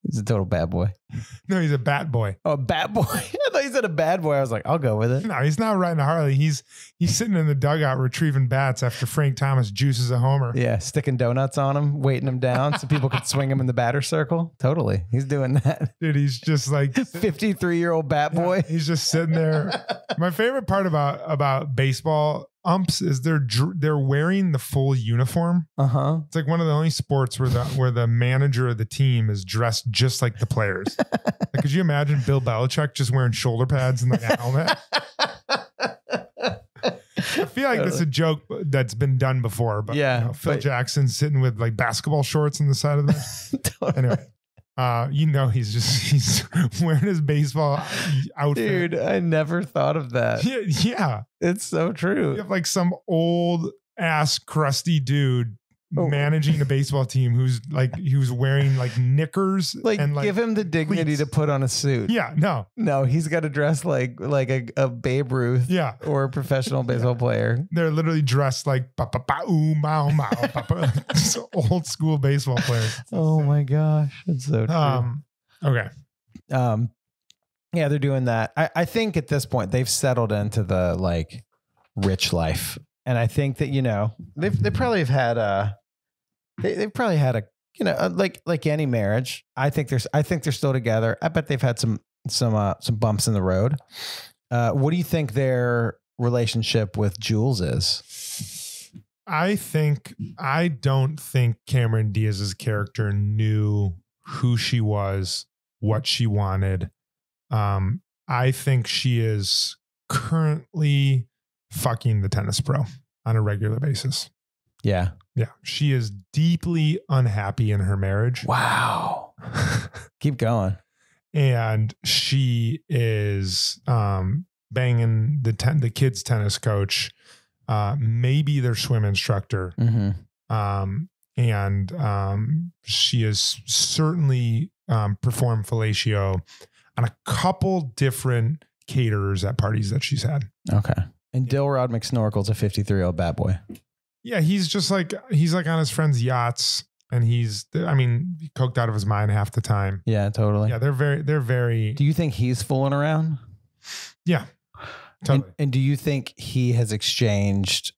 He's a total bad boy. No, he's a bat boy. Oh, a bad boy. I thought you said a bad boy. I was like, I'll go with it. No, he's not riding a Harley. He's he's sitting in the dugout retrieving bats after Frank Thomas juices a homer. Yeah, sticking donuts on him, weighting him down so people could swing him in the batter circle. Totally. He's doing that. Dude, he's just like 53 year old bat boy. He's just sitting there. My favorite part about about baseball umps is they're they're wearing the full uniform. Uh huh. It's like one of the only sports where the where the manager of the team is dressed just like the players. like, could you imagine Bill Belichick just wearing shoulder pads and like a helmet? I feel like that's a joke that's been done before, but Yeah, you know, Phil but- Jackson sitting with like basketball shorts on the side of the anyway. Uh, you know he's just he's wearing his baseball outfit. Dude, I never thought of that. Yeah, yeah. It's so You true. have like some old ass crusty dude Oh. managing a baseball team who's like who's wearing like knickers Like, and like give him the dignity cleats. to put on a suit. yeah no No, he's got to dress like like a, a Babe Ruth yeah or a professional baseball player. they're literally dressed like old school baseball players. Oh my gosh, it's so true. Um, okay, um yeah they're doing that I, I think at this point they've settled into the like rich life and i think that you know they've they probably have had a they, they've probably had a you know uh, like like any marriage i think there's i think they're still together. I bet they've had some some uh some bumps in the road. Uh what do you think their relationship with jules is? I think I don't think Cameron Diaz's character knew who she was, what she wanted. Um, I think she is currently fucking the tennis pro on a regular basis. yeah Yeah, she is deeply unhappy in her marriage. wow keep going and she is um, banging the ten- the kids tennis coach, uh, maybe their swim instructor, mm-hmm. um, and um, she has certainly um, performed fellatio on a couple different caterers at parties that she's had. okay and dilrod mcsnorkel's a 53 year old bad boy Yeah, he's just like he's like on his friends' yachts, and he's I mean coked out of his mind half the time. yeah totally Yeah, they're very they're very do you think he's fooling around yeah. And, Totally. and do you think he has exchanged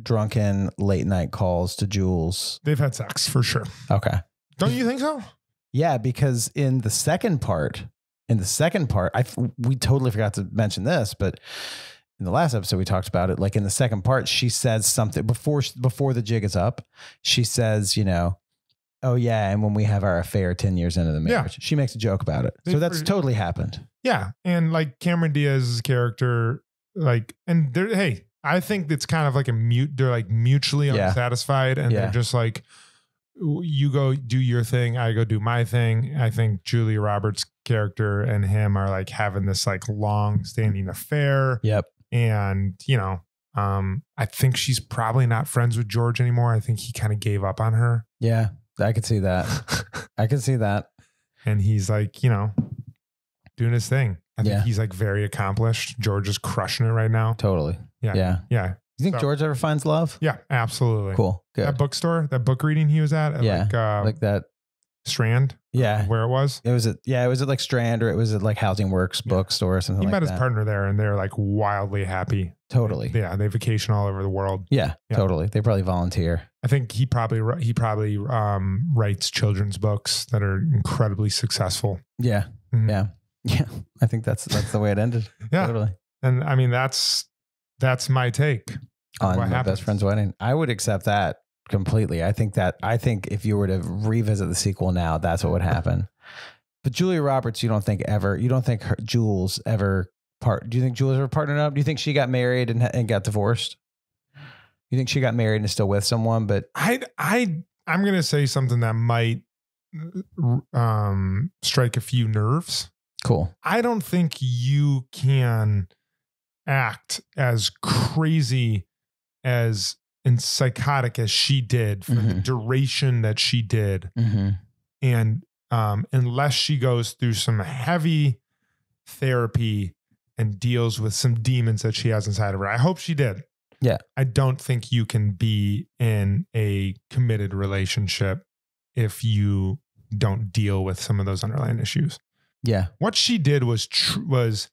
drunken late night calls to Jules? They've had sex for sure. Okay. Don't you think so? Yeah, because in the second part, in the second part, I we totally forgot to mention this, but in the last episode we talked about it. Like in the second part, she says something before before the jig is up. She says, you know, oh yeah, and when we have our affair ten years into the Yeah. marriage, she makes a joke about it. They so that's totally happened. Yeah, and like Cameron Diaz's character, like, and they're hey, I think it's kind of like a mute. They're like mutually Yeah. unsatisfied, and Yeah. they're just like, you go do your thing, I go do my thing. I think Julia Roberts' character and him are like having this like long standing affair, Yep. And you know, um, I think she's probably not friends with George anymore. I think he kind of gave up on her, Yeah, I could see that. I could see that. and he's like, you know, doing his thing. I think Yeah. he's like very accomplished. George is crushing it right now. Totally. Yeah. Yeah. Yeah. You think So- George ever finds love? Yeah, absolutely. Cool. Good. That bookstore, that book reading he was at, at Yeah, like, uh, like that. Strand, Yeah. where it was. It was at yeah, it was at like Strand or it was at like Housing Works bookstore or something He like met his that. partner there, and they're like wildly happy. Totally. Yeah, they vacation all over the world. yeah, Yeah. totally. They probably volunteer. I think he probably he probably um, writes children's books that are incredibly successful. Yeah. Mhm. Yeah. Yeah. I think that's that's the way it ended. Yeah, Totally. and I mean that's that's my take. On What my happens? best friend's wedding. I would accept that completely. I think that I think if you were to revisit the sequel now, that's what would happen. But Julia Roberts, you don't think ever you don't think her Jules ever part do you think Jules ever partnered up? Do you think she got married and, and got divorced? You think she got married and is still with someone, but I I I'm gonna say something that might um, strike a few nerves. cool. I don't think you can act as crazy as and psychotic as she did for the Mhm. duration that she did. Mm-hmm. And um, unless she goes through some heavy therapy and deals with some demons that she has inside of her, I hope she did. Yeah. I don't think you can be in a committed relationship if you don't deal with some of those underlying issues. Yeah. What she did was tr- was,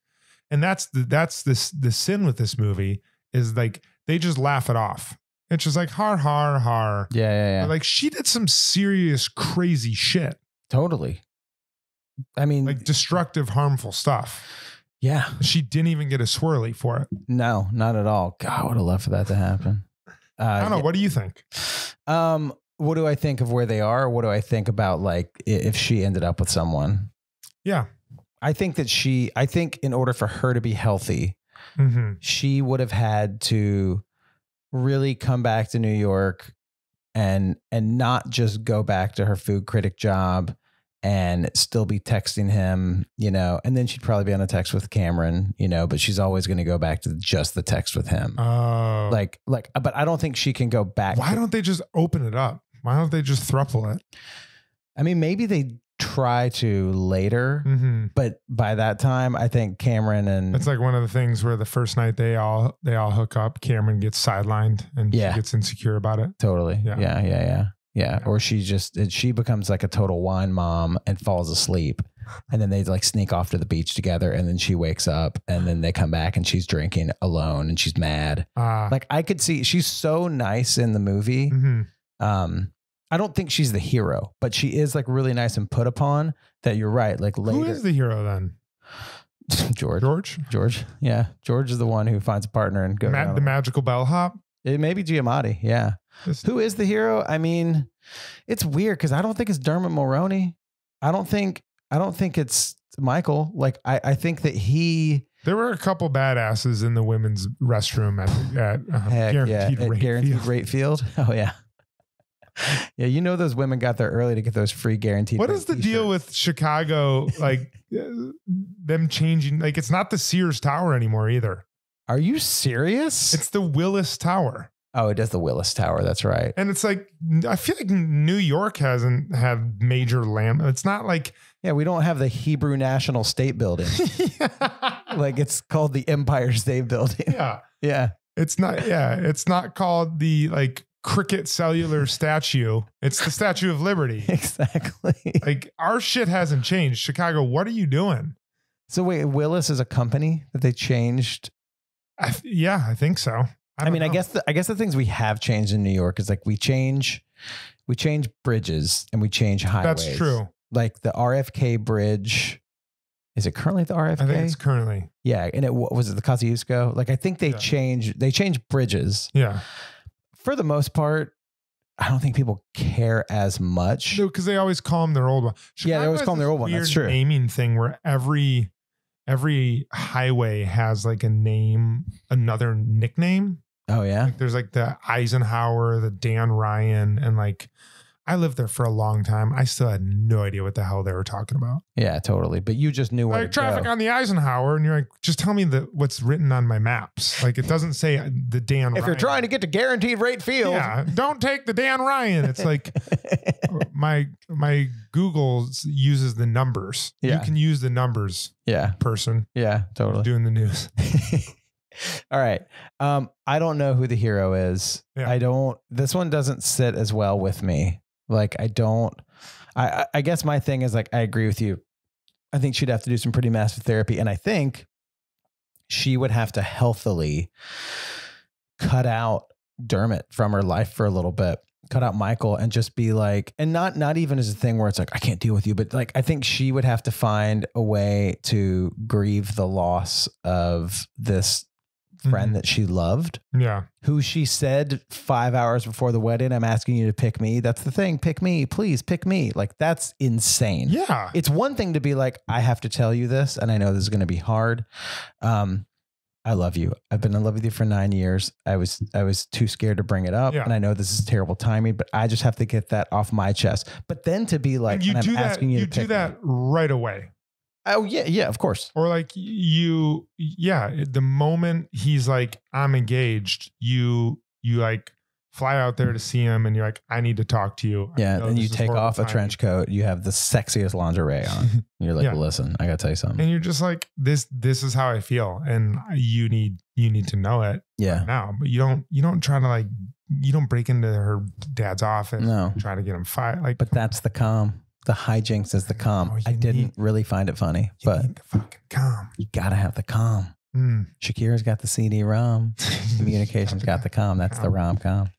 and that's the that's this the sin with this movie is like they just laugh it off. It's she's like har har har. Yeah. Yeah. Yeah. Like she did some serious crazy shit, totally. I mean, like destructive, harmful stuff. yeah. She didn't even get a swirly for it. No, not at all. God, I would have loved for that to happen. Uh, I don't know. What do you think? Um, what do I think of where they are? What do I think about like if she ended up with someone? Yeah. I think that she. I think in order for her to be healthy, hmm she would have had to really come back to New York and and not just go back to her food critic job and still be texting him, you know, and then she'd probably be on a text with Cameron, you know, but she's always going to go back to just the text with him. Oh, like like uh, but I don't think she can go back. why don't they just open it up? Why don't they just thruple it? I mean maybe they try to later, hmm but by that time I think Cameron and It's like one of the things where the first night they all they all hook up, Cameron gets sidelined and Yeah. she gets insecure about it. Totally. Yeah. Yeah. Yeah. Yeah. Yeah. Yeah. Or she just she becomes like a total wine mom and falls asleep. And then they like sneak off to the beach together and then she wakes up and then they come back and she's drinking alone and she's mad. Uh, Like I could see she's so nice in the movie. mhm. Um I don't think she's the hero, but she is like really nice and put upon that you're right. Like Who later is the hero then? George. George? George. Yeah. George is the one who finds a partner and goes. Ma- the the- magical bellhop? it may be Giamatti. Yeah. This- Who is the hero? I mean, it's weird because I don't think it's Dermot Mulroney. I don't think I don't think it's Michael. Like I, I think that he There were a couple badasses in the women's restroom at, at uh, heck guaranteed yeah, at rate guaranteed field. rate field. Oh yeah. Yeah, you know those women got there early to get those free guaranteed. What is the deal t-shirts. with Chicago? Like uh, them changing? Like it's not the Sears Tower anymore either. Are you serious? It's the Willis Tower, oh, it does the Willis Tower. That's right. and it's like I feel like New York hasn't had major land. It's not like Yeah, we don't have the Hebrew National State Building. like it's called the Empire State Building. yeah, yeah. it's not. Yeah, it's not called the like Cricket Cellular Statue. It's the Statue of Liberty. Exactly. Like our shit hasn't changed. Chicago, what are you doing? So wait, Willis is a company that they changed I th- yeah, I think so. I, don't mean, I guess the, I guess the things we have changed in New York is like we change, we change bridges and we change highways. that's true. Like the RFK bridge, is it currently the RFK? I think it's currently yeah, and it was it the Kosciuszko. Like I think they Yeah. change they change bridges yeah. For the most part. I don't think people care as much. No, because they always call them their old one. Yeah, they always call them their old one. That's true. Naming thing where every every highway has like a name, another nickname. Oh yeah, Like there's like the Eisenhower, the Dan Ryan, and like I lived there for a long time. I still had no idea what the hell they were talking about. yeah, totally. But you just knew where Like traffic go. on the Eisenhower, and you're like, just tell me the what's written on my maps. Like it doesn't say the Dan. if you're trying to get to guaranteed rate field, yeah, don't take the Dan Ryan. It's like my my Google uses the numbers. Yeah. You can use the numbers, yeah, person yeah, totally. doing the news. All right. Um, I don't know who the hero is. Yeah. I don't. This one doesn't sit as well with me. Like I don't. I I- guess my thing is like I agree with you. I think she'd have to do some pretty massive therapy, and I think she would have to healthily cut out Dermot from her life for a little bit. Cut out Michael and just be like, and not not even as a thing where it's like I can't deal with you, but like I think she would have to find a way to grieve the loss of this friend Mhm. that she loved, Yeah, who she said five hours before the wedding, I'm asking you to pick me. That's the thing. Pick me, please pick me. Like, that's insane. yeah. It's one thing to be like, I have to tell you this, and I know this is going to be hard. Um, I love you. I've been in love with you for nine years. I was I was too scared to bring it up, Yeah. and I know this is terrible timing, but I just have to get that off my chest. But then to be like, and you and I'm that. asking you, You to do that me. right away. Oh yeah, yeah, of course. Or like you, yeah. The moment he's like, I'm engaged, you you like fly out there to see him, and you're like, I need to talk to you. I Yeah, and you take off a trench coat. You have the sexiest lingerie on. You're like, Yeah. listen, I gotta tell you something. and you're just like, this this is how I feel, and you need you need to know it Yeah, now. But you don't you don't try to like you don't break into her dad's office, no, try to get him fired. Like, but that's the calm. The hijinks is the calm. Oh, I didn't need- really find it funny, You but need the fucking calm. you gotta have the calm. Mm. Shakira's got the CD-ROM. Communications got the calm. That's the rom com.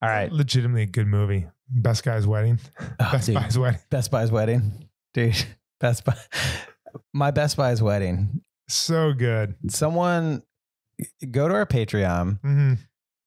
All right. Legitimately a good movie. Best guy's wedding. Oh, Best dude. Buy's wedding. Best Buy's wedding, dude. Best Buy. My Best Buy's wedding. So good. Someone go to our Patreon. hmm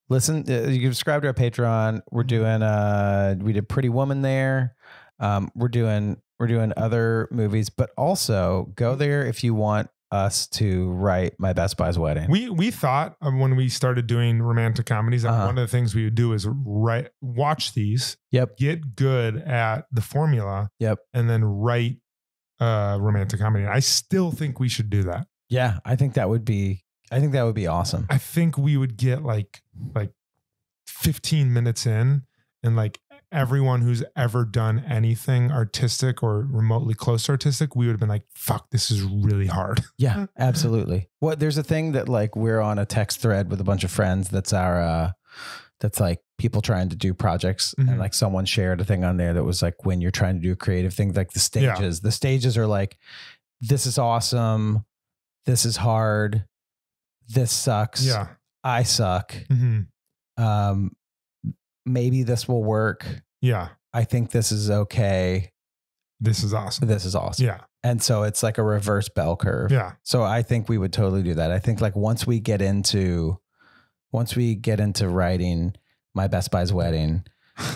Listen, uh, you subscribe to our Patreon. We're doing. uh We did Pretty Woman there. Um, we're doing. We're doing other movies, but also go there if you want us to write My Best Buy's wedding. We we thought um, when we started doing romantic comedies that Uh-huh. one of the things we would do is write watch these, yep. get good at the formula, Yep. and then write a romantic comedy. I still think we should do that. Yeah, I think that would be. I think that would be awesome. I think we would get like like 15 minutes in and like everyone who's ever done anything artistic or remotely close to artistic, we would have been like, fuck, this is really hard. Yeah, absolutely. What there's a thing that like we're on a text thread with a bunch of friends that's our uh that's like people trying to do projects Mhm. and like someone shared a thing on there that was like when you're trying to do a creative thing like the Yeah. stages. The stages are like this is awesome. This is hard. This sucks. Yeah. I suck. hmm Um maybe this will work. Yeah. I think this is okay. This is awesome. This is awesome. Yeah. And so it's like a reverse bell curve. Yeah. So I think we would totally do that. I think like once we get into once we get into writing my Best Buy's wedding,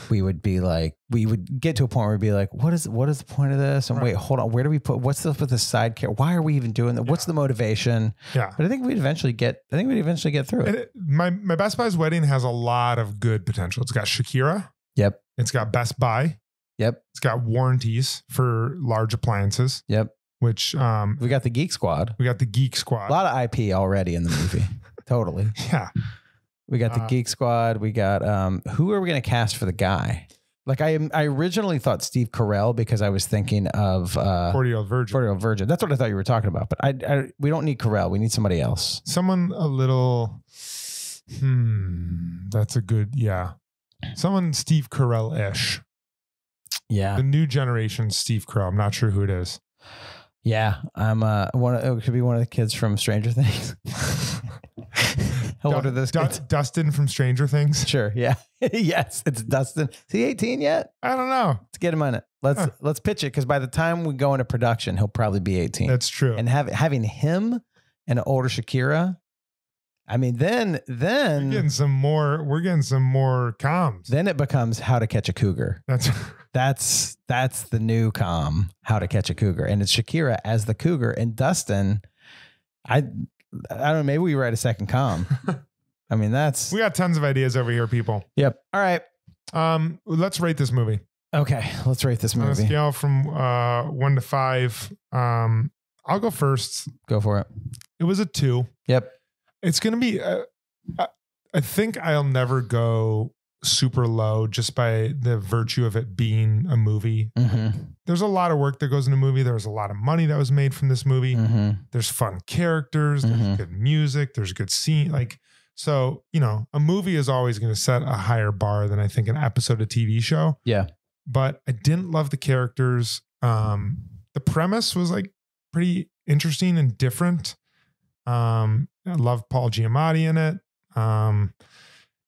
we would be like we would get to a point where we'd be like, what is what is the point of this? And Right. wait, hold on, where do we put what's the with the side care? Why are we even doing that? What's the motivation? Yeah. But I think we'd eventually get I think we'd eventually get through it. it, my my Best Buy's wedding has a lot of good potential. It's got Shakira. Yep. It's got Best Buy. Yep. It's got warranties for large appliances, Yep. which um, We got the Geek Squad. we got the Geek Squad. A lot of IP already in the movie. totally. yeah. We got the Uh, Geek Squad. We got um who are we gonna cast for the guy? Like I I originally thought Steve Carell because I was thinking of uh 40 year old virgin. 40 year old virgin. That's what I thought you were talking about. But I, I we don't need Carell. We need somebody else. Someone a little, hmm, that's a good, yeah. Someone Steve Carell ish. Yeah. The new generation Steve Carell. I'm not sure who it is. Yeah. I'm uh one of, it could be one of the kids from Stranger Things. How old Du- are those Du- kids? Dustin from Stranger Things. Sure. Yeah. yes. It's Dustin. Is he 18 yet? I don't know. Let's get him on it. Let's Huh. let's pitch it because by the time we go into production, he'll probably be 18. That's true. and have, having him and an older Shakira, I mean, then we're then getting some more. We're getting some more comms. then it becomes how to catch a cougar. That's That's that's the new com, how to catch a cougar, and it's Shakira as the cougar and Dustin. I I don't know. Maybe we write a second com. I mean, that's we got tons of ideas over here, people. yep. All right. Um, let's rate this movie Okay. Let's rate this on a movie. scale from uh one to five. Um, I'll go first. Go for it. It was a two. Yep. It's gonna be. Uh, I, I think I'll never go super low just by the virtue of it being a movie. Mm-hmm. There's a lot of work that goes into a movie. There's a lot of money that was made from this movie. Mm-hmm. There's fun characters. There's Mhm. good music. There's good scene. Like so, you know, a movie is always going to set a higher bar than I think an episode of TV show. Yeah. But I didn't love the characters. Um, the premise was like pretty interesting and different. Um, I love Paul Giamatti in it. Um,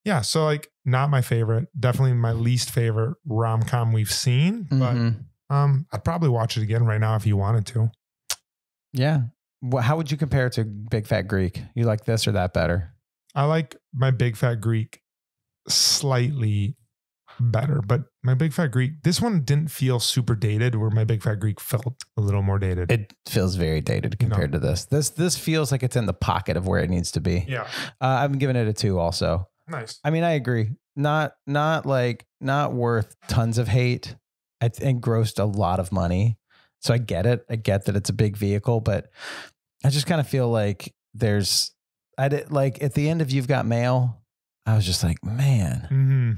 yeah, so like not my favorite, definitely my least favorite rom com we've seen. But Mhm. um, I'd probably watch it again right now if you wanted to. Yeah. Well, how would you compare it to Big Fat Greek? You like this or that better? I like my Big Fat Greek slightly better, but my Big Fat Greek, this one didn't feel super dated, where my Big Fat Greek felt a little more dated. It feels very dated compared to this. This this feels like it's in the pocket of where it needs to be. yeah, Uh, I'm giving it a two. Also, nice. I mean, I agree. Not not like not worth tons of hate. I think grossed a lot of money, so I get it. I get that it's a big vehicle, but I just kind of feel like there's. I did like at the end of You've Got Mail. I was just like, man, hmm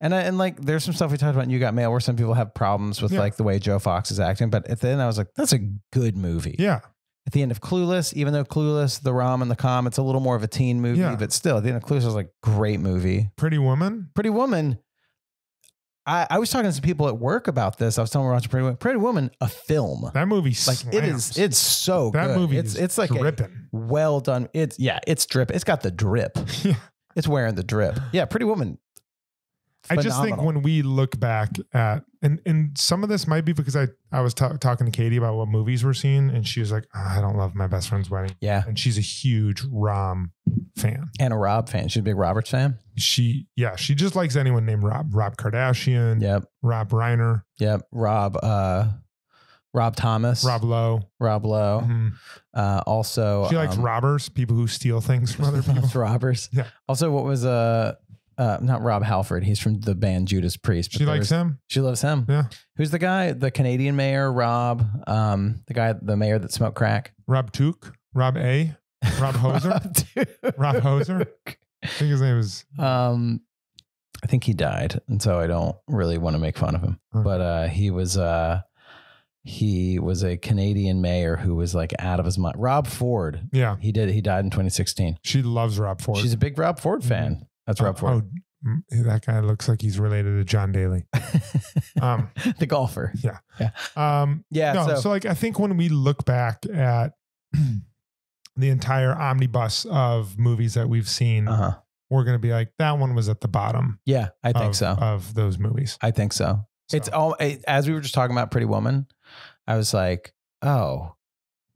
and I, and like there's some stuff we talked about in You Got Mail where some people have problems with Yeah. like the way Joe Fox is acting, but at the end I was like, that's a good movie. Yeah, At the end of Clueless, even though Clueless, the rom and the com, it's a little more of a teen movie, Yeah. but still, at the end of Clueless was like great movie. Pretty Woman. Pretty Woman, I, I was talking to some people at work about this. I was telling them we're watching Pretty Woman. Pretty Woman, a film. That movie Like it is. It's so that good. movie It's is it's like dripping. well done. It's yeah. It's drip. It's got the drip. Yeah. It's wearing the drip. Yeah. Pretty Woman. I just think when we look back at and and some of this might be because I I was ta- talking to Katie about what movies we're seeing and she was like "Ah, I don't love my best friend's wedding yeah, and she's a huge Rom fan. and a Rob fan. She's a big Roberts fan. She yeah she just likes anyone named Rob Rob Kardashian Yep. Rob Reiner Yep. Rob. Uh, Rob Thomas. Rob Lowe. Rob Lowe. Mhm. Uh, also, She likes um, robbers, people who steal things from other people. Robbers. Yeah. Also, what was uh, uh, not Rob Halford. He's from the band Judas Priest. She likes him. She loves him. Yeah. Who's the guy? The Canadian mayor, Rob. Um, the guy, the mayor that smoked crack. Rob Took, Rob A, Rob Hoser. Rob, Rob Hoser? I think his name is. Um, I think he died, and so I don't really want to make fun of him. Okay. But uh, he was uh, he was a Canadian mayor who was like out of his mind. Rob Ford. Yeah, He did. He died in 2016. she loves Rob Ford. She's a big Rob Ford fan. That's Rob Oh, Ford, oh, mm, that guy looks like he's related to John Daly. Um, the golfer. um, Yeah. no, so, so, like I think when we look back at the entire omnibus of movies that we've seen, uh-huh. we're gonna be like that one was at the bottom. yeah, I think of, so. Of those movies, I think so. So, It's all it, as we were just talking about Pretty Woman. I was like, oh,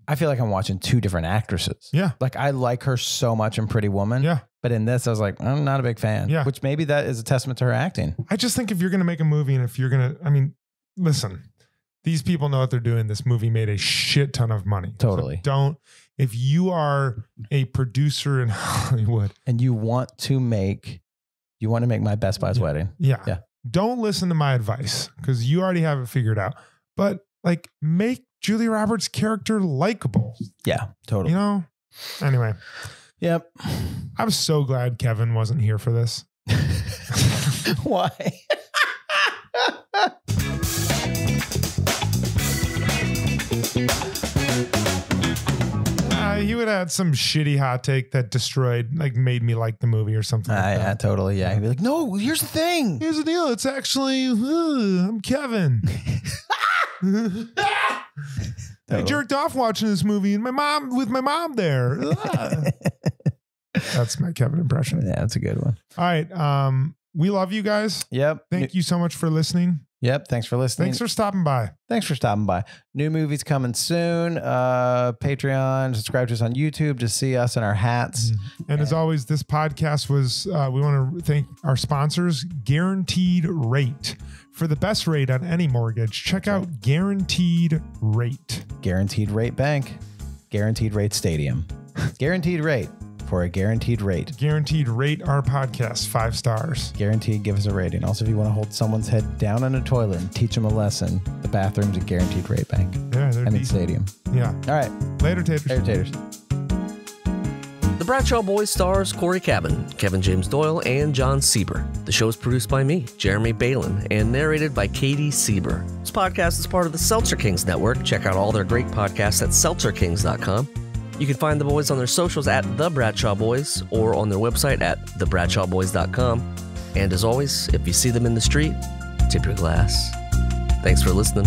I feel like I'm watching two different actresses. yeah, Like I like her so much in Pretty Woman. yeah. But in this, I was like, I'm not a big fan. Yeah. Which maybe that is a testament to her acting. I just think if you're gonna make a movie and if you're gonna, I mean, listen, these people know what they're doing. This movie made a shit ton of money. So Totally. don't. If you are a producer in Hollywood, And you want to make, you want to make my Best Buy's Yeah. wedding. Yeah. Yeah. Don't listen to my advice because you already have it figured out. But like make Julia Roberts' character likable. Yeah, totally. You know? Anyway, Yep. I'm so glad Kevin wasn't here for this. Why? Uh, he would have had some shitty hot take that destroyed, like made me like the movie or something. Ah, like yeah, that. totally. Yeah. He'd be like, no, here's the thing. Here's the deal. It's actually, uh, I'm Kevin. I jerked off watching this movie and my mom with my mom there. Ah. That's my Kevin impression. yeah, that's a good one. All right. Um, we love you guys. Yep. Thank you so much for listening. Yep. Thanks for listening. Thanks for stopping by. Thanks for stopping by. New movies coming soon. Uh, Patreon, subscribe to us on YouTube to see us in our hats. And as always, this podcast was, uh, we want to thank our sponsors, Guaranteed Rate. For the best rate on any mortgage, check out Guaranteed Rate. Guaranteed rate bank, guaranteed rate stadium, guaranteed rate for a guaranteed rate. Guaranteed Rate our podcast five stars. Guaranteed give us a rating. Also, if you want to hold someone's head down in a toilet and teach them a lesson, the bathroom's a guaranteed rate bank. Yeah, I mean, decent. stadium. Yeah. All right, Later, taters. later, taters. The Bradshaw Boys stars Cory Cavin, Kevin James Doyle, and Jon Sieber. The show is produced by me, Jeremy Balon, and narrated by Katie Sieber. This podcast is part of the Seltzer Kings Network. Check out all their great podcasts at seltzerkings.com. You can find the boys on their socials at The Bradshaw Boys or on their website at thebradshawboys.com. And as always, if you see them in the street, tip your glass. Thanks for listening.